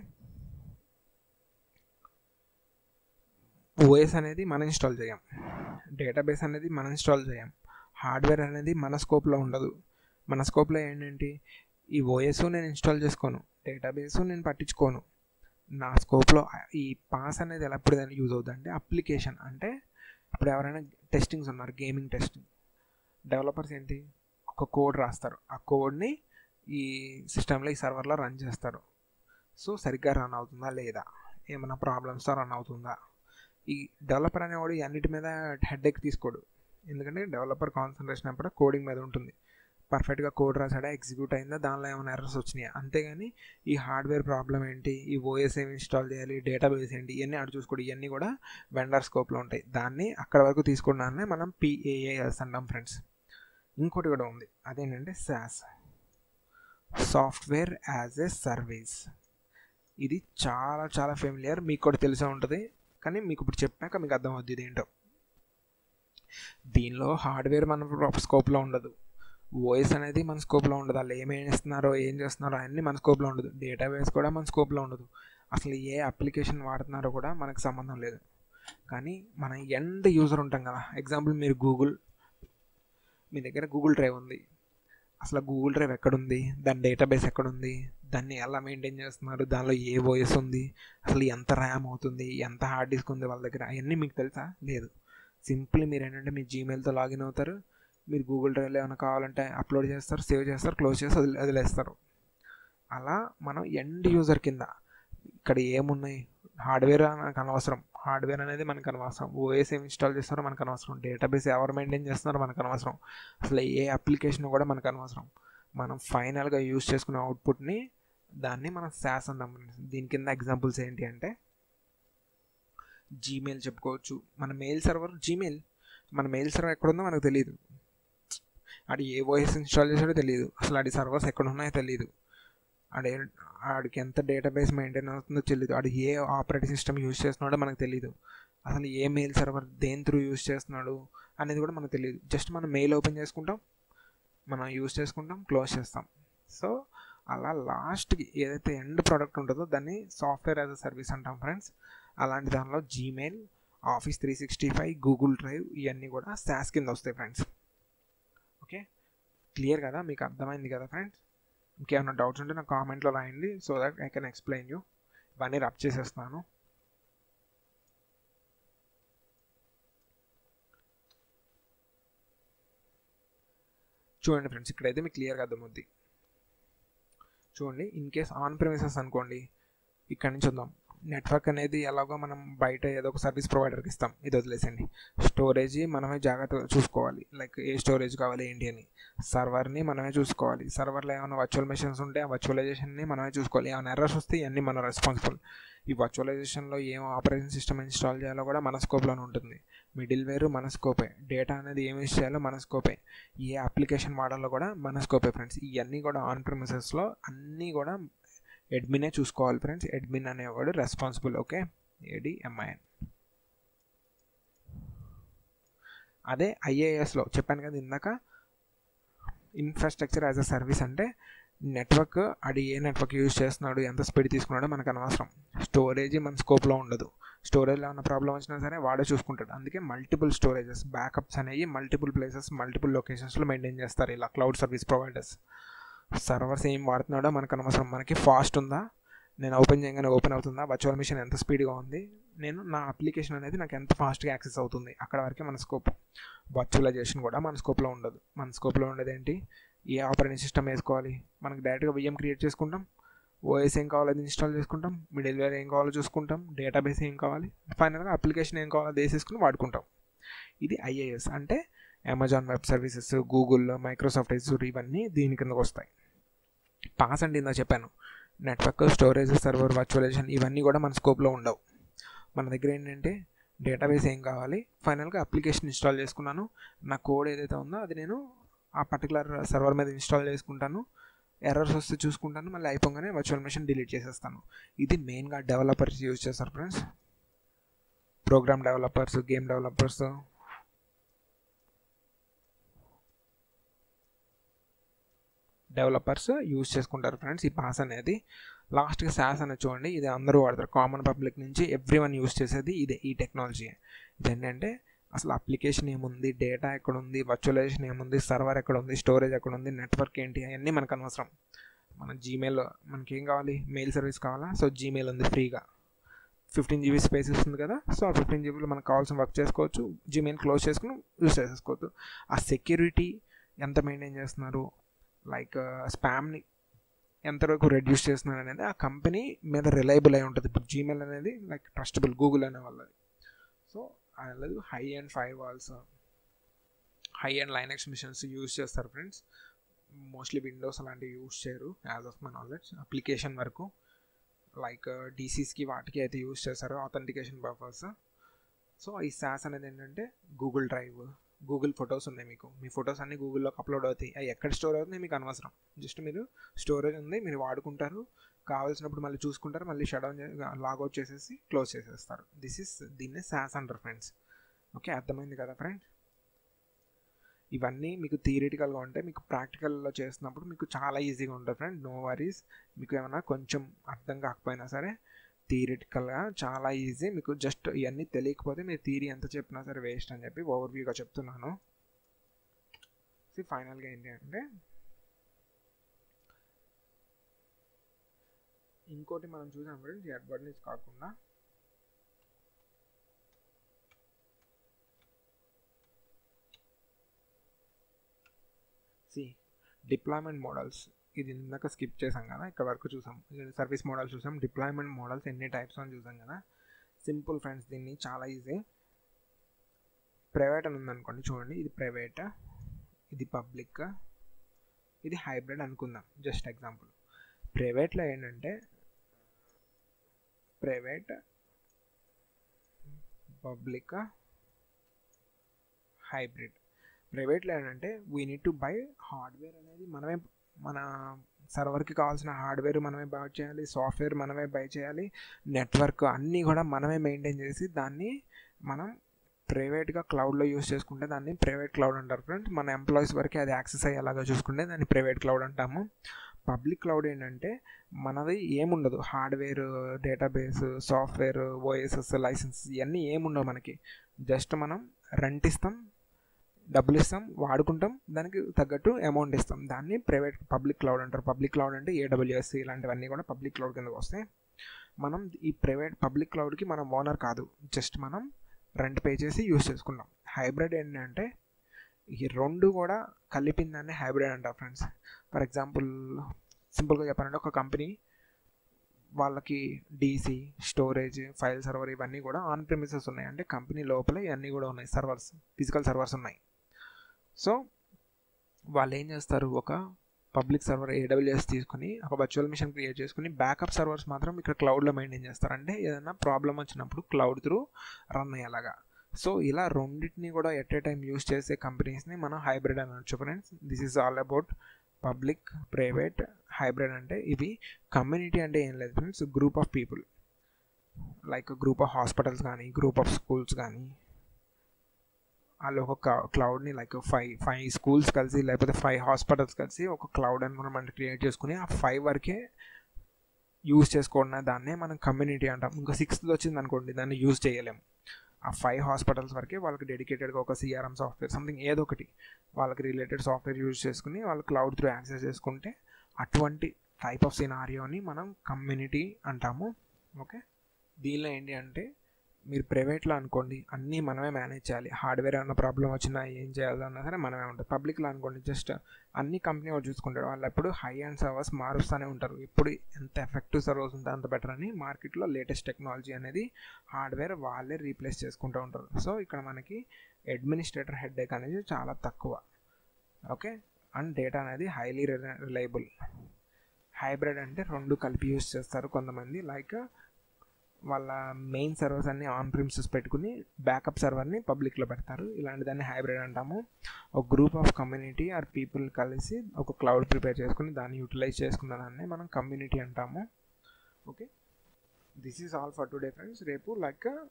ఓఎస్ అనేది మనం ఇన్స్టాల్ చేయం. డేటాబేస్ అనేది మనం ఇన్స్టాల్ చేయం. హార్డ్వేర్ అనేది మన స్కోప్లో ఉండదు. మన స్కోప్లో ఏంటంటే ఈ ఓఎస్ నేను ఇన్స్టాల్ చేసుకోను. డేటాబేస్ నేను పట్టించుకోను. నా స్కోప్లో ఈ పాస్ అనేది ఎలా ఎప్పుడు యూజ్ అవుతుంది అంటే అప్లికేషన్ అంటే ఇప్పుడు ఎవరైనా టెస్టింగ్స్ ఉన్నారు గేమింగ్ టెస్టింగ్ డెవలపర్స్ ఏంటి? ఒక కోడ్ రాస్తారు. ఆ కోడ్ని ఈ సిస్టంలో ఈ సర్వర్లో రన్ చేస్తారు. సో సరిగ్గా రన్ అవుతుందా లేదా? ఏమైనా ప్రాబ్లమ్స్తో రన్ అవుతుందా? ఈ డెవలపర్ అనేవాడు అన్నిటి మీద హెడ్ తీసుకోడు. ఎందుకంటే డెవలపర్ కాన్సన్ట్రేషన్ అప్పుడు కోడింగ్ మీద ఉంటుంది. పర్ఫెక్ట్గా కోడ్ రాసాడా ఎగ్జిక్యూట్ అయిందా దానిలో ఏమైనా ఎర్రర్స్ వచ్చినాయి? అంతేగాని ఈ హార్డ్వేర్ ప్రాబ్లం ఏంటి? ఈ ఓఎస్ ఏమి ఇన్స్టాల్ చేయాలి? డేటాబేస్ ఏంటి? ఇవన్నీ అటు చూసుకోండి. ఇవన్నీ కూడా వెండర్ స్కోప్లో ఉంటాయి. దాన్ని అక్కడ వరకు తీసుకున్నానే మనం పిఏఏఎస్ అంటాం ఫ్రెండ్స్. ఇంకోటి కూడా ఉంది. అదేంటంటే SaaS. Software as a service. ఇది చాలా చాలా ఫెమిలియర్. మీకు కూడా తెలిసే ఉంటుంది. కానీ మీకు ఇప్పుడు చెప్పాక మీకు అర్థం అవుద్ది ఇదేంటో. దీనిలో హార్డ్వేర్ మన స్కోప్లో ఉండదు. వాయిస్ అనేది మన స్కోప్లో ఉండదు. వాళ్ళు ఏమేమి ఇస్తున్నారో ఏం చేస్తున్నారో అన్నీ మన స్కోప్లో ఉండదు. డేటాబేస్ కూడా మన స్కోప్లో ఉండదు. అసలు ఏ అప్లికేషన్ వాడుతున్నారో కూడా మనకు సంబంధం లేదు. కానీ మన ఎండ్ యూజర్ ఉంటాం కదా. ఎగ్జాంపుల్ మీరు గూగుల్ మీ దగ్గర గూగుల్ డ్రైవ్ ఉంది. అసలు గూగుల్ డ్రైవ్ ఎక్కడుంది? దాని డేటాబేస్ ఎక్కడుంది? దాన్ని ఎలా మెయింటైన్ చేస్తున్నారు? దానిలో ఏ వాయిస్ ఉంది? అసలు ఎంత ర్యామ్ అవుతుంది? ఎంత హార్డ్ డిస్క్ ఉంది వాళ్ళ దగ్గర? అవన్నీ మీకు తెలుసా? లేదు. సింపుల్ మీరు ఏంటంటే మీ జీమెయిల్తో లాగిన్ అవుతారు. మీరు గూగుల్ డ్రైవ్లో ఏమైనా కావాలంటే అప్లోడ్ చేస్తారు సేవ్ చేస్తారు క్లోజ్ చేసి వదిలే వదిలేస్తారు. అలా మనం ఎండ్ యూజర్ కింద ఇక్కడ ఏమున్నాయి? హార్డ్వేర్ నాకు అనవసరం. హార్డ్వేర్ అనేది మనకు అనవసరం ఓఎస్ ఏమి ఇన్స్టాల్ చేస్తారో మనకు అనవసరం డేటాబేస్ ఎవరు మెయింటైన్ చేస్తున్నారో మనకు అనవసరం అసలు ఏ అప్లికేషన్ కూడా మనకు అనవసరం మనం ఫైనల్గా యూజ్ చేసుకునే అవుట్పుట్ని దాన్ని మనం శాస్ అందాం. దీని కింద ఎగ్జాంపుల్స్ ఏంటి అంటే జీమెయిల్ చెప్పుకోవచ్చు. మన మెయిల్ సర్వర్ జీమెయిల్ మన మెయిల్ సర్వర్ ఎక్కడుందో మనకు తెలియదు అది ఏ వాయిస్ ఇన్స్టాల్ చేసాడో తెలియదు అసలు ఆడి సర్వర్స్ ఎక్కడ ఉన్నాయో తెలియదు ఆడే ఆడికి ఎంత డేటాబేస్ మెయింటైన్ అవుతుందో తెలియదు ఆడు ఏ ఆపరేటింగ్ సిస్టమ్ యూజ్ చేస్తున్నాడో మనకు తెలియదు అసలు ఏ మెయిల్ సర్వర్ దేని త్రూ యూస్ చేస్తున్నాడు అనేది కూడా మనకు తెలియదు జస్ట్ మనం మెయిల్ ఓపెన్ చేసుకుంటాం మనం యూజ్ చేసుకుంటాం క్లోజ్ చేస్తాం. సో అలా లాస్ట్కి ఏదైతే ఎండ్ ప్రోడక్ట్ ఉంటుందో దాన్ని సాఫ్ట్వేర్ యాజ్ అ సర్వీస్ అంటాం ఫ్రెండ్స్. అలాంటి దానిలో Gmail Office three sixty five Google Drive ఇవన్నీ కూడా శాస్ కింద వస్తాయి ఫ్రెండ్స్. ఓకే? క్లియర్ కదా? మీకు అర్థమైంది కదా ఫ్రెండ్స్? ఇంకేమైనా డౌట్స్ ఉంటే నాకు కామెంట్లో రాయండి so that I can explain you ఇవన్నీ రబ్ చేసేస్తాను చూడండి ఫ్రెండ్స్ ఇక్కడైతే మీకు క్లియర్గా అర్థమవుద్ది. చూడండి ఇన్ కేస్ ఆన్ ప్రిమిసెస్ అనుకోండి ఇక్కడ నుంచి వద్దాం. నెట్వర్క్ అనేది ఎలాగో మనం బయట ఏదో ఒక సర్వీస్ ప్రొవైడర్కి ఇస్తాం. ఇది వదిలేసండి స్టోరేజ్ మనమే జాగ్రత్తగా చూసుకోవాలి. లైక్ ఏ స్టోరేజ్ కావాలి ఏంటి అని. సర్వర్ని మనమే చూసుకోవాలి. సర్వర్లో ఏమైనా వర్చువల్ మెషిన్స్ ఉంటే ఆ వర్చువలైజేషన్ని మనమే చూసుకోవాలి. ఏమైనా ఎర్రర్స్ వస్తే ఇవన్నీ మన రెస్పాన్సిబుల్. ఈ వర్చువలైజేషన్లో ఏం ఆపరేటింగ్ సిస్టమ్ ఇన్స్టాల్ చేయాలో కూడా మన స్కోప్లోనే ఉంటుంది. మిడిల్ వేరు మన స్కోపే. డేటా అనేది ఏమి చేయాలో మన స్కోపే. ఏ అప్లికేషన్ వాడాలో కూడా మన స్కోపే ఫ్రెండ్స్. ఇవన్నీ కూడా ఆన్ ప్రిమిసెస్లో అన్నీ కూడా అడ్మినే చూసుకోవాలి ఫ్రెండ్స్ అడ్మిన్ అనేవాడు responsible okay A D M I N అదే ఐఏఎస్లో చెప్పాను కదా ఇందాక ఇన్ఫ్రాస్ట్రక్చర్ యాజ్ అ సర్వీస్ అంటే నెట్వర్క్ అది ఏ నెట్వర్క్ యూజ్ చేస్తున్నాడు ఎంత స్పీడ్ తీసుకున్నాడో మనకు అనవసరం. స్టోరేజ్ మన స్కోప్లో ఉండదు. స్టోరేజ్లో ఉన్న ప్రాబ్లం వచ్చినా సరే వాడే చూసుకుంటాడు. అందుకే మల్టిపుల్ స్టోరేజెస్ బ్యాకప్స్ అనేవి మల్టిపుల్ ప్లేసెస్ మల్టిపుల్ లొకేషన్స్లో మెయింటైన్ చేస్తారు ఇలా క్లౌడ్ సర్వీస్ ప్రొవైడర్స్ సర్వర్స్ ఏం వాడుతున్నాడో మనకు అనవసరం. మనకి ఫాస్ట్ ఉందా? నేను ఓపెన్ చేయగానే ఓపెన్ అవుతుందా? వర్చువల్ మిషన్ ఎంత స్పీడ్గా ఉంది? నేను నా అప్లికేషన్ అనేది నాకు ఎంత ఫాస్ట్గా యాక్సెస్ అవుతుంది? అక్కడ వరకే మన స్కోప్. వర్చువలైజేషన్ కూడా మన స్కోప్లో ఉండదు. మన స్కోప్లో ఉండేది ఏంటి ఏ ఆపరేటింగ్ సిస్టమ్ వేసుకోవాలి? మనకి డైరెక్ట్గా విఎం క్రియేట్ చేసుకుంటాం. ఓఎస్ ఏం కావాలో అది ఇన్స్టాల్ చేసుకుంటాం. మిడిల్ వేర్ ఏం కావాలో చూసుకుంటాం. డేటాబేస్ ఏం కావాలి? ఫైనల్గా అప్లికేషన్ ఏం కావాలో వేసేసుకుని వాడుకుంటాం. ఇది ఐఏఎస్. అంటే Amazon web services Google Microsoft Azure ఇవన్నీ దీని కిందకు వస్తాయి. పాస్ అండ్ ఇందా చెప్పాను. నెట్వర్క్ స్టోరేజ్ సర్వర్ వర్చువలైజేషన్ ఇవన్నీ కూడా మన స్కోప్లో ఉండవు. మన దగ్గర ఏంటంటే డేటాబేస్ ఏం కావాలి? ఫైనల్గా అప్లికేషన్ ఇన్స్టాల్ చేసుకున్నాను. నా కోడ్ ఏదైతే ఉందో అది నేను ఆ పర్టికులర్ సర్వర్ మీద ఇన్స్టాల్ చేసుకుంటాను. ఎర్రర్స్ వస్తే చూసుకుంటాను. మళ్ళీ అయిపోగానే వర్చువల్ మెషిన్ డిలీట్ చేసేస్తాను. ఇది మెయిన్గా డెవలపర్స్ యూజ్ చేస్తారు friends program developers game developers developers use చేసుకుంటారు ఫ్రెండ్స్ ఈ పాస్ అనేది. లాస్ట్గా శాస్ అనేది చూడండి ఇది అందరూ వాడతారు. కామన్ పబ్లిక్ నుంచి ఎవ్రీ వన్ యూజ్ చేసేది ఇదే ఈ టెక్నాలజీ ఇదేంటంటే అసలు అప్లికేషన్ ఏముంది డేటా ఎక్కడ ఉంది వర్చువలైజేషన్ ఏముంది సర్వర్ ఎక్కడ ఉంది స్టోరేజ్ ఎక్కడ ఉంది నెట్వర్క్ ఏంటి అవన్నీ మనకు అనవసరం. మన జీమెయిల్ మనకి ఏం కావాలి? మెయిల్ సర్వీస్ కావాలా? సో జీమెయిల్ ఉంది ఫ్రీగా ఫిఫ్టీన్ జీబీ స్పేస్ ఇస్తుంది కదా సో ఆ ఫిఫ్టీన్ జీబీలో మనకు కావాల్సిన వర్క్ చేసుకోవచ్చు. జీమెయిల్ క్లోజ్ చేసుకుని యూస్ చేసేసుకోవచ్చు. ఆ సెక్యూరిటీ ఎంత మెయింటైన్ చేస్తున్నారు? లైక్ స్పామ్ని ఎంతవరకు రెడ్యూస్ చేస్తున్నారు అనేది ఆ కంపెనీ మీద రిలయబుల్ అయి ఉంటుంది. ఇప్పుడు జీమెయిల్ అనేది లైక్ ట్రస్టబుల్ గూగుల్ అనే వాళ్ళది. సో అలాగే high end firewalls high end Linux machines use చేస్తారు ఫ్రెండ్స్ మోస్ట్లీ విండోస్ అలాంటివి యూజ్ చేయరు as of my knowledge application వరకు లైక్ డీసీస్కి వాటికి అయితే యూజ్ చేస్తారు ఆథెంటికేషన్ పర్పస్ సో ఈ సాస్ అనేది ఏంటంటే గూగుల్ డ్రైవ్ గూగుల్ ఫొటోస్ ఉన్నాయి మీకు. మీ ఫొటోస్ అన్ని గూగుల్లోకి అప్లోడ్ అవుతాయి. అవి ఎక్కడ స్టోర్ అవుతుంది మీకు అనవసరం. జస్ట్ మీరు స్టోరేజ్ ఉంది మీరు వాడుకుంటారు. కావాల్సినప్పుడు మళ్ళీ చూసుకుంటారు మళ్ళీ షడౌన్ లాగౌట్ చేసేసి క్లోజ్ చేసేస్తారు. దిస్ ఇస్ దీన్నే సాస్ అంటారు ఫ్రెండ్స్ ఓకే అర్థమైంది కదా ఫ్రెండ్స్ ఇవన్నీ మీకు థియరిటికల్గా ఉంటాయి. మీకు ప్రాక్టికల్లో చేస్తున్నప్పుడు మీకు చాలా ఈజీగా ఉంటుంది ఫ్రెండ్ నో వరీస్ మీకు ఏమైనా కొంచెం అర్థం కాకపోయినా సరే థియరిటికల్గా చాలా ఈజీ. మీకు జస్ట్ ఇవన్నీ తెలియకపోతే మీరు థియరీ ఎంత చెప్పినా సరే వేస్ట్ అని చెప్పి ఓవర్వ్యూగా చెప్తున్నాను. ఫైనల్గా ఏంటి అంటే ఇంకోటి మనం చూసాం ఫ్రెండ్స్ ఈ అడ్వర్టైజ్ కాకుండా. సి డిప్లాయ్మెంట్ మోడల్స్ ఇది ఇందాక స్కిప్ చేసాం కదా ఇక్కడ వరకు చూసాం. సర్వీస్ మోడల్స్ చూసాం డిప్లాయ్మెంట్ మోడల్స్ ఎన్ని టైప్స్ అని చూసాం కదా. సింపుల్ ఫ్రెండ్స్ దీన్ని చాలా ఈజీ. ప్రైవేట్ అని ఉందనుకోండి చూడండి. ఇది ప్రైవేట్ ఇది పబ్లిక్ ఇది హైబ్రిడ్ అనుకుందాం జస్ట్ ఎగ్జాంపుల్. ప్రైవేట్లో ఏంటంటే ప్రైవేట్ పబ్లిక్ హైబ్రిడ్. ప్రైవేట్లో ఏంటంటే we need to buy hardware అనేది మనమే మన సర్వర్కి కావాల్సిన హార్డ్వేర్ మనమే బై చేయాలి సాఫ్ట్వేర్ మనమే బై చేయాలి నెట్వర్క్ అన్నీ కూడా మనమే మెయింటైన్ చేసి దాన్ని మనం ప్రైవేట్గా క్లౌడ్లో యూస్ చేసుకుంటే దాన్ని ప్రైవేట్ క్లౌడ్ అంటారు ఫ్రెండ్ మన ఎంప్లాయీస్ వరకు అది యాక్సెస్ అయ్యేలాగా చూసుకుంటే దాన్ని ప్రైవేట్ క్లౌడ్ అంటాము. పబ్లిక్ క్లౌడ్ ఏంటంటే మనది ఏముండదు. Hardware database software OSS license ఇవన్నీ ఏముండవు మనకి. జస్ట్ మనం రెంట్ ఇస్తాం డబ్బులు ఇస్తాం వాడుకుంటాం దానికి తగ్గట్టు అమౌంట్ ఇస్తాం. దాన్ని ప్రైవేట్ పబ్లిక్ క్లౌడ్ అంటారు. పబ్లిక్ క్లౌడ్ అంటే ఏడబ్ల్యూఎస్ ఇలాంటివన్నీ కూడా పబ్లిక్ క్లౌడ్ కిందకు వస్తాయి. మనం ఈ ప్రైవేట్ పబ్లిక్ క్లౌడ్కి మనం ఓనర్ కాదు. జస్ట్ మనం రెంట్ పే చేసి యూస్ చేసుకున్నాం. హైబ్రిడ్ ఏంటంటే ఈ రెండు కూడా కలిపిందాన్ని హైబ్రిడ్ అంటారు ఫ్రెండ్స్ ఫర్ ఎగ్జాంపుల్ సింపుల్గా చెప్పాలంటే ఒక కంపెనీ వాళ్ళకి డీసీ స్టోరేజ్ ఫైల్ సర్వర్ ఇవన్నీ కూడా ఆన్ ప్రిమిసెస్ ఉన్నాయి. అంటే కంపెనీ లోపల ఇవన్నీ కూడా ఉన్నాయి. సర్వర్స్ ఫిజికల్ సర్వర్స్ ఉన్నాయి. సో వాళ్ళు ఏం చేస్తారు? ఒక పబ్లిక్ సర్వర్ ఏడబ్ల్యూఎస్ తీసుకుని ఒక వర్చువల్ మిషన్ క్రియేట్ చేసుకుని బ్యాకప్ సర్వర్స్ మాత్రం ఇక్కడ క్లౌడ్లో మెయింటైన్ చేస్తారు. అంటే ఏదైనా ప్రాబ్లం వచ్చినప్పుడు క్లౌడ్ త్రూ రన్ అయ్యేలాగా. సో ఇలా రెండింటిని కూడా ఎట్ ఏ టైం యూస్ చేసే కంపెనీస్ని మనం హైబ్రిడ్ అనొచ్చు. Friends this is all about public private hybrid అంటే ఇవి కమ్యూనిటీ అంటే ఏం లేదు. Friends group of people like group of hospitals కానీ గ్రూప్ ఆఫ్ స్కూల్స్ కానీ వాళ్ళు ఒక క్లౌడ్ని లైక్ ఫైవ్ ఫైవ్ స్కూల్స్ కలిసి లేకపోతే ఫైవ్ హాస్పిటల్స్ కలిసి ఒక క్లౌడ్ ఎన్విరాన్మెంట్ క్రియేట్ చేసుకుని ఆ ఫైవ్ వరకే యూజ్ చేసుకోండి దాన్నే మనం కమ్యూనిటీ అంటాం. ఇంకా సిక్స్త్ వచ్చింది అనుకోండి దాన్ని యూజ్ చేయలేము ఆ ఫైవ్ హాస్పిటల్స్ వరకే వాళ్ళకి డెడికేటెడ్గా ఒక సిఆర్ఎం సాఫ్ట్వేర్ సంథింగ్ ఏదో ఒకటి వాళ్ళకి రిలేటెడ్ సాఫ్ట్వేర్ యూజ్ చేసుకుని వాళ్ళు క్లౌడ్ త్రూ యాక్సెస్ చేసుకుంటే అటువంటి టైప్ ఆఫ్ సినారియోని మనం కమ్యూనిటీ అంటాము. ఓకే దీనిలో ఏంటి అంటే మీరు ప్రైవేట్లో అనుకోండి అన్నీ మనమే మేనేజ్ చేయాలి. హార్డ్వేర్ ఏమైనా ప్రాబ్లం వచ్చినా ఏం చేయాలన్నా సరే మనమే ఉంటుంది పబ్లిక్లో అనుకోండి జస్ట్ అన్ని కంపెనీ వాళ్ళు చూసుకుంటారు. వాళ్ళు ఎప్పుడు హై అండ్ సర్వర్స్ మారుస్తూనే ఉంటారు. ఎప్పుడు ఎంత ఎఫెక్టివ్ సర్వర్స్ ఉంటే అంత బెటర్ అని మార్కెట్లో లేటెస్ట్ టెక్నాలజీ అనేది హార్డ్వేర్ వాళ్ళే రీప్లేస్ చేసుకుంటూ ఉంటారు. సో ఇక్కడ మనకి అడ్మినిస్ట్రేటర్ హెడ్ఏక్ అనేది చాలా తక్కువ. ఓకే? అండ్ డేటా అనేది హైలీ రిలయబుల్. హైబ్రిడ్ అంటే రెండు కలిపి యూస్ చేస్తారు కొంతమంది. లైక్ వాళ్ళ మెయిన్ సర్వర్స్ అన్ని ఆన్ ప్రిమ్సెస్ పెట్టుకుని బ్యాకప్ సర్వర్ని పబ్లిక్లో పెడతారు. ఇలాంటి దాన్ని హైబ్రిడ్ అంటాము. ఒక group of community or people కలిసి ఒక క్లౌడ్ ప్రిపేర్ చేసుకుని దాన్ని యూటిలైజ్ చేసుకున్న దాన్ని మనం కమ్యూనిటీ అంటాము. Okay this is all for today friends రేపు లైక్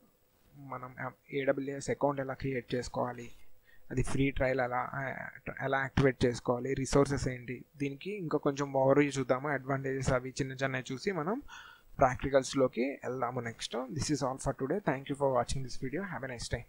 మనం ఏడబ్ల్యూఎస్ అకౌంట్ ఎలా క్రియేట్ చేసుకోవాలి? అది ఫ్రీ ట్రయల్ ఎలా ఎలా యాక్టివేట్ చేసుకోవాలి? రిసోర్సెస్ ఏంటి? దీనికి ఇంకా కొంచెం ఓవర్ చూద్దాము. అడ్వాంటేజెస్ అవి చిన్న చిన్నవి చూసి మనం ప్రాక్టికల్స్లోకి వెళ్దాము next. This is all for today thank you for watching this video have a nice time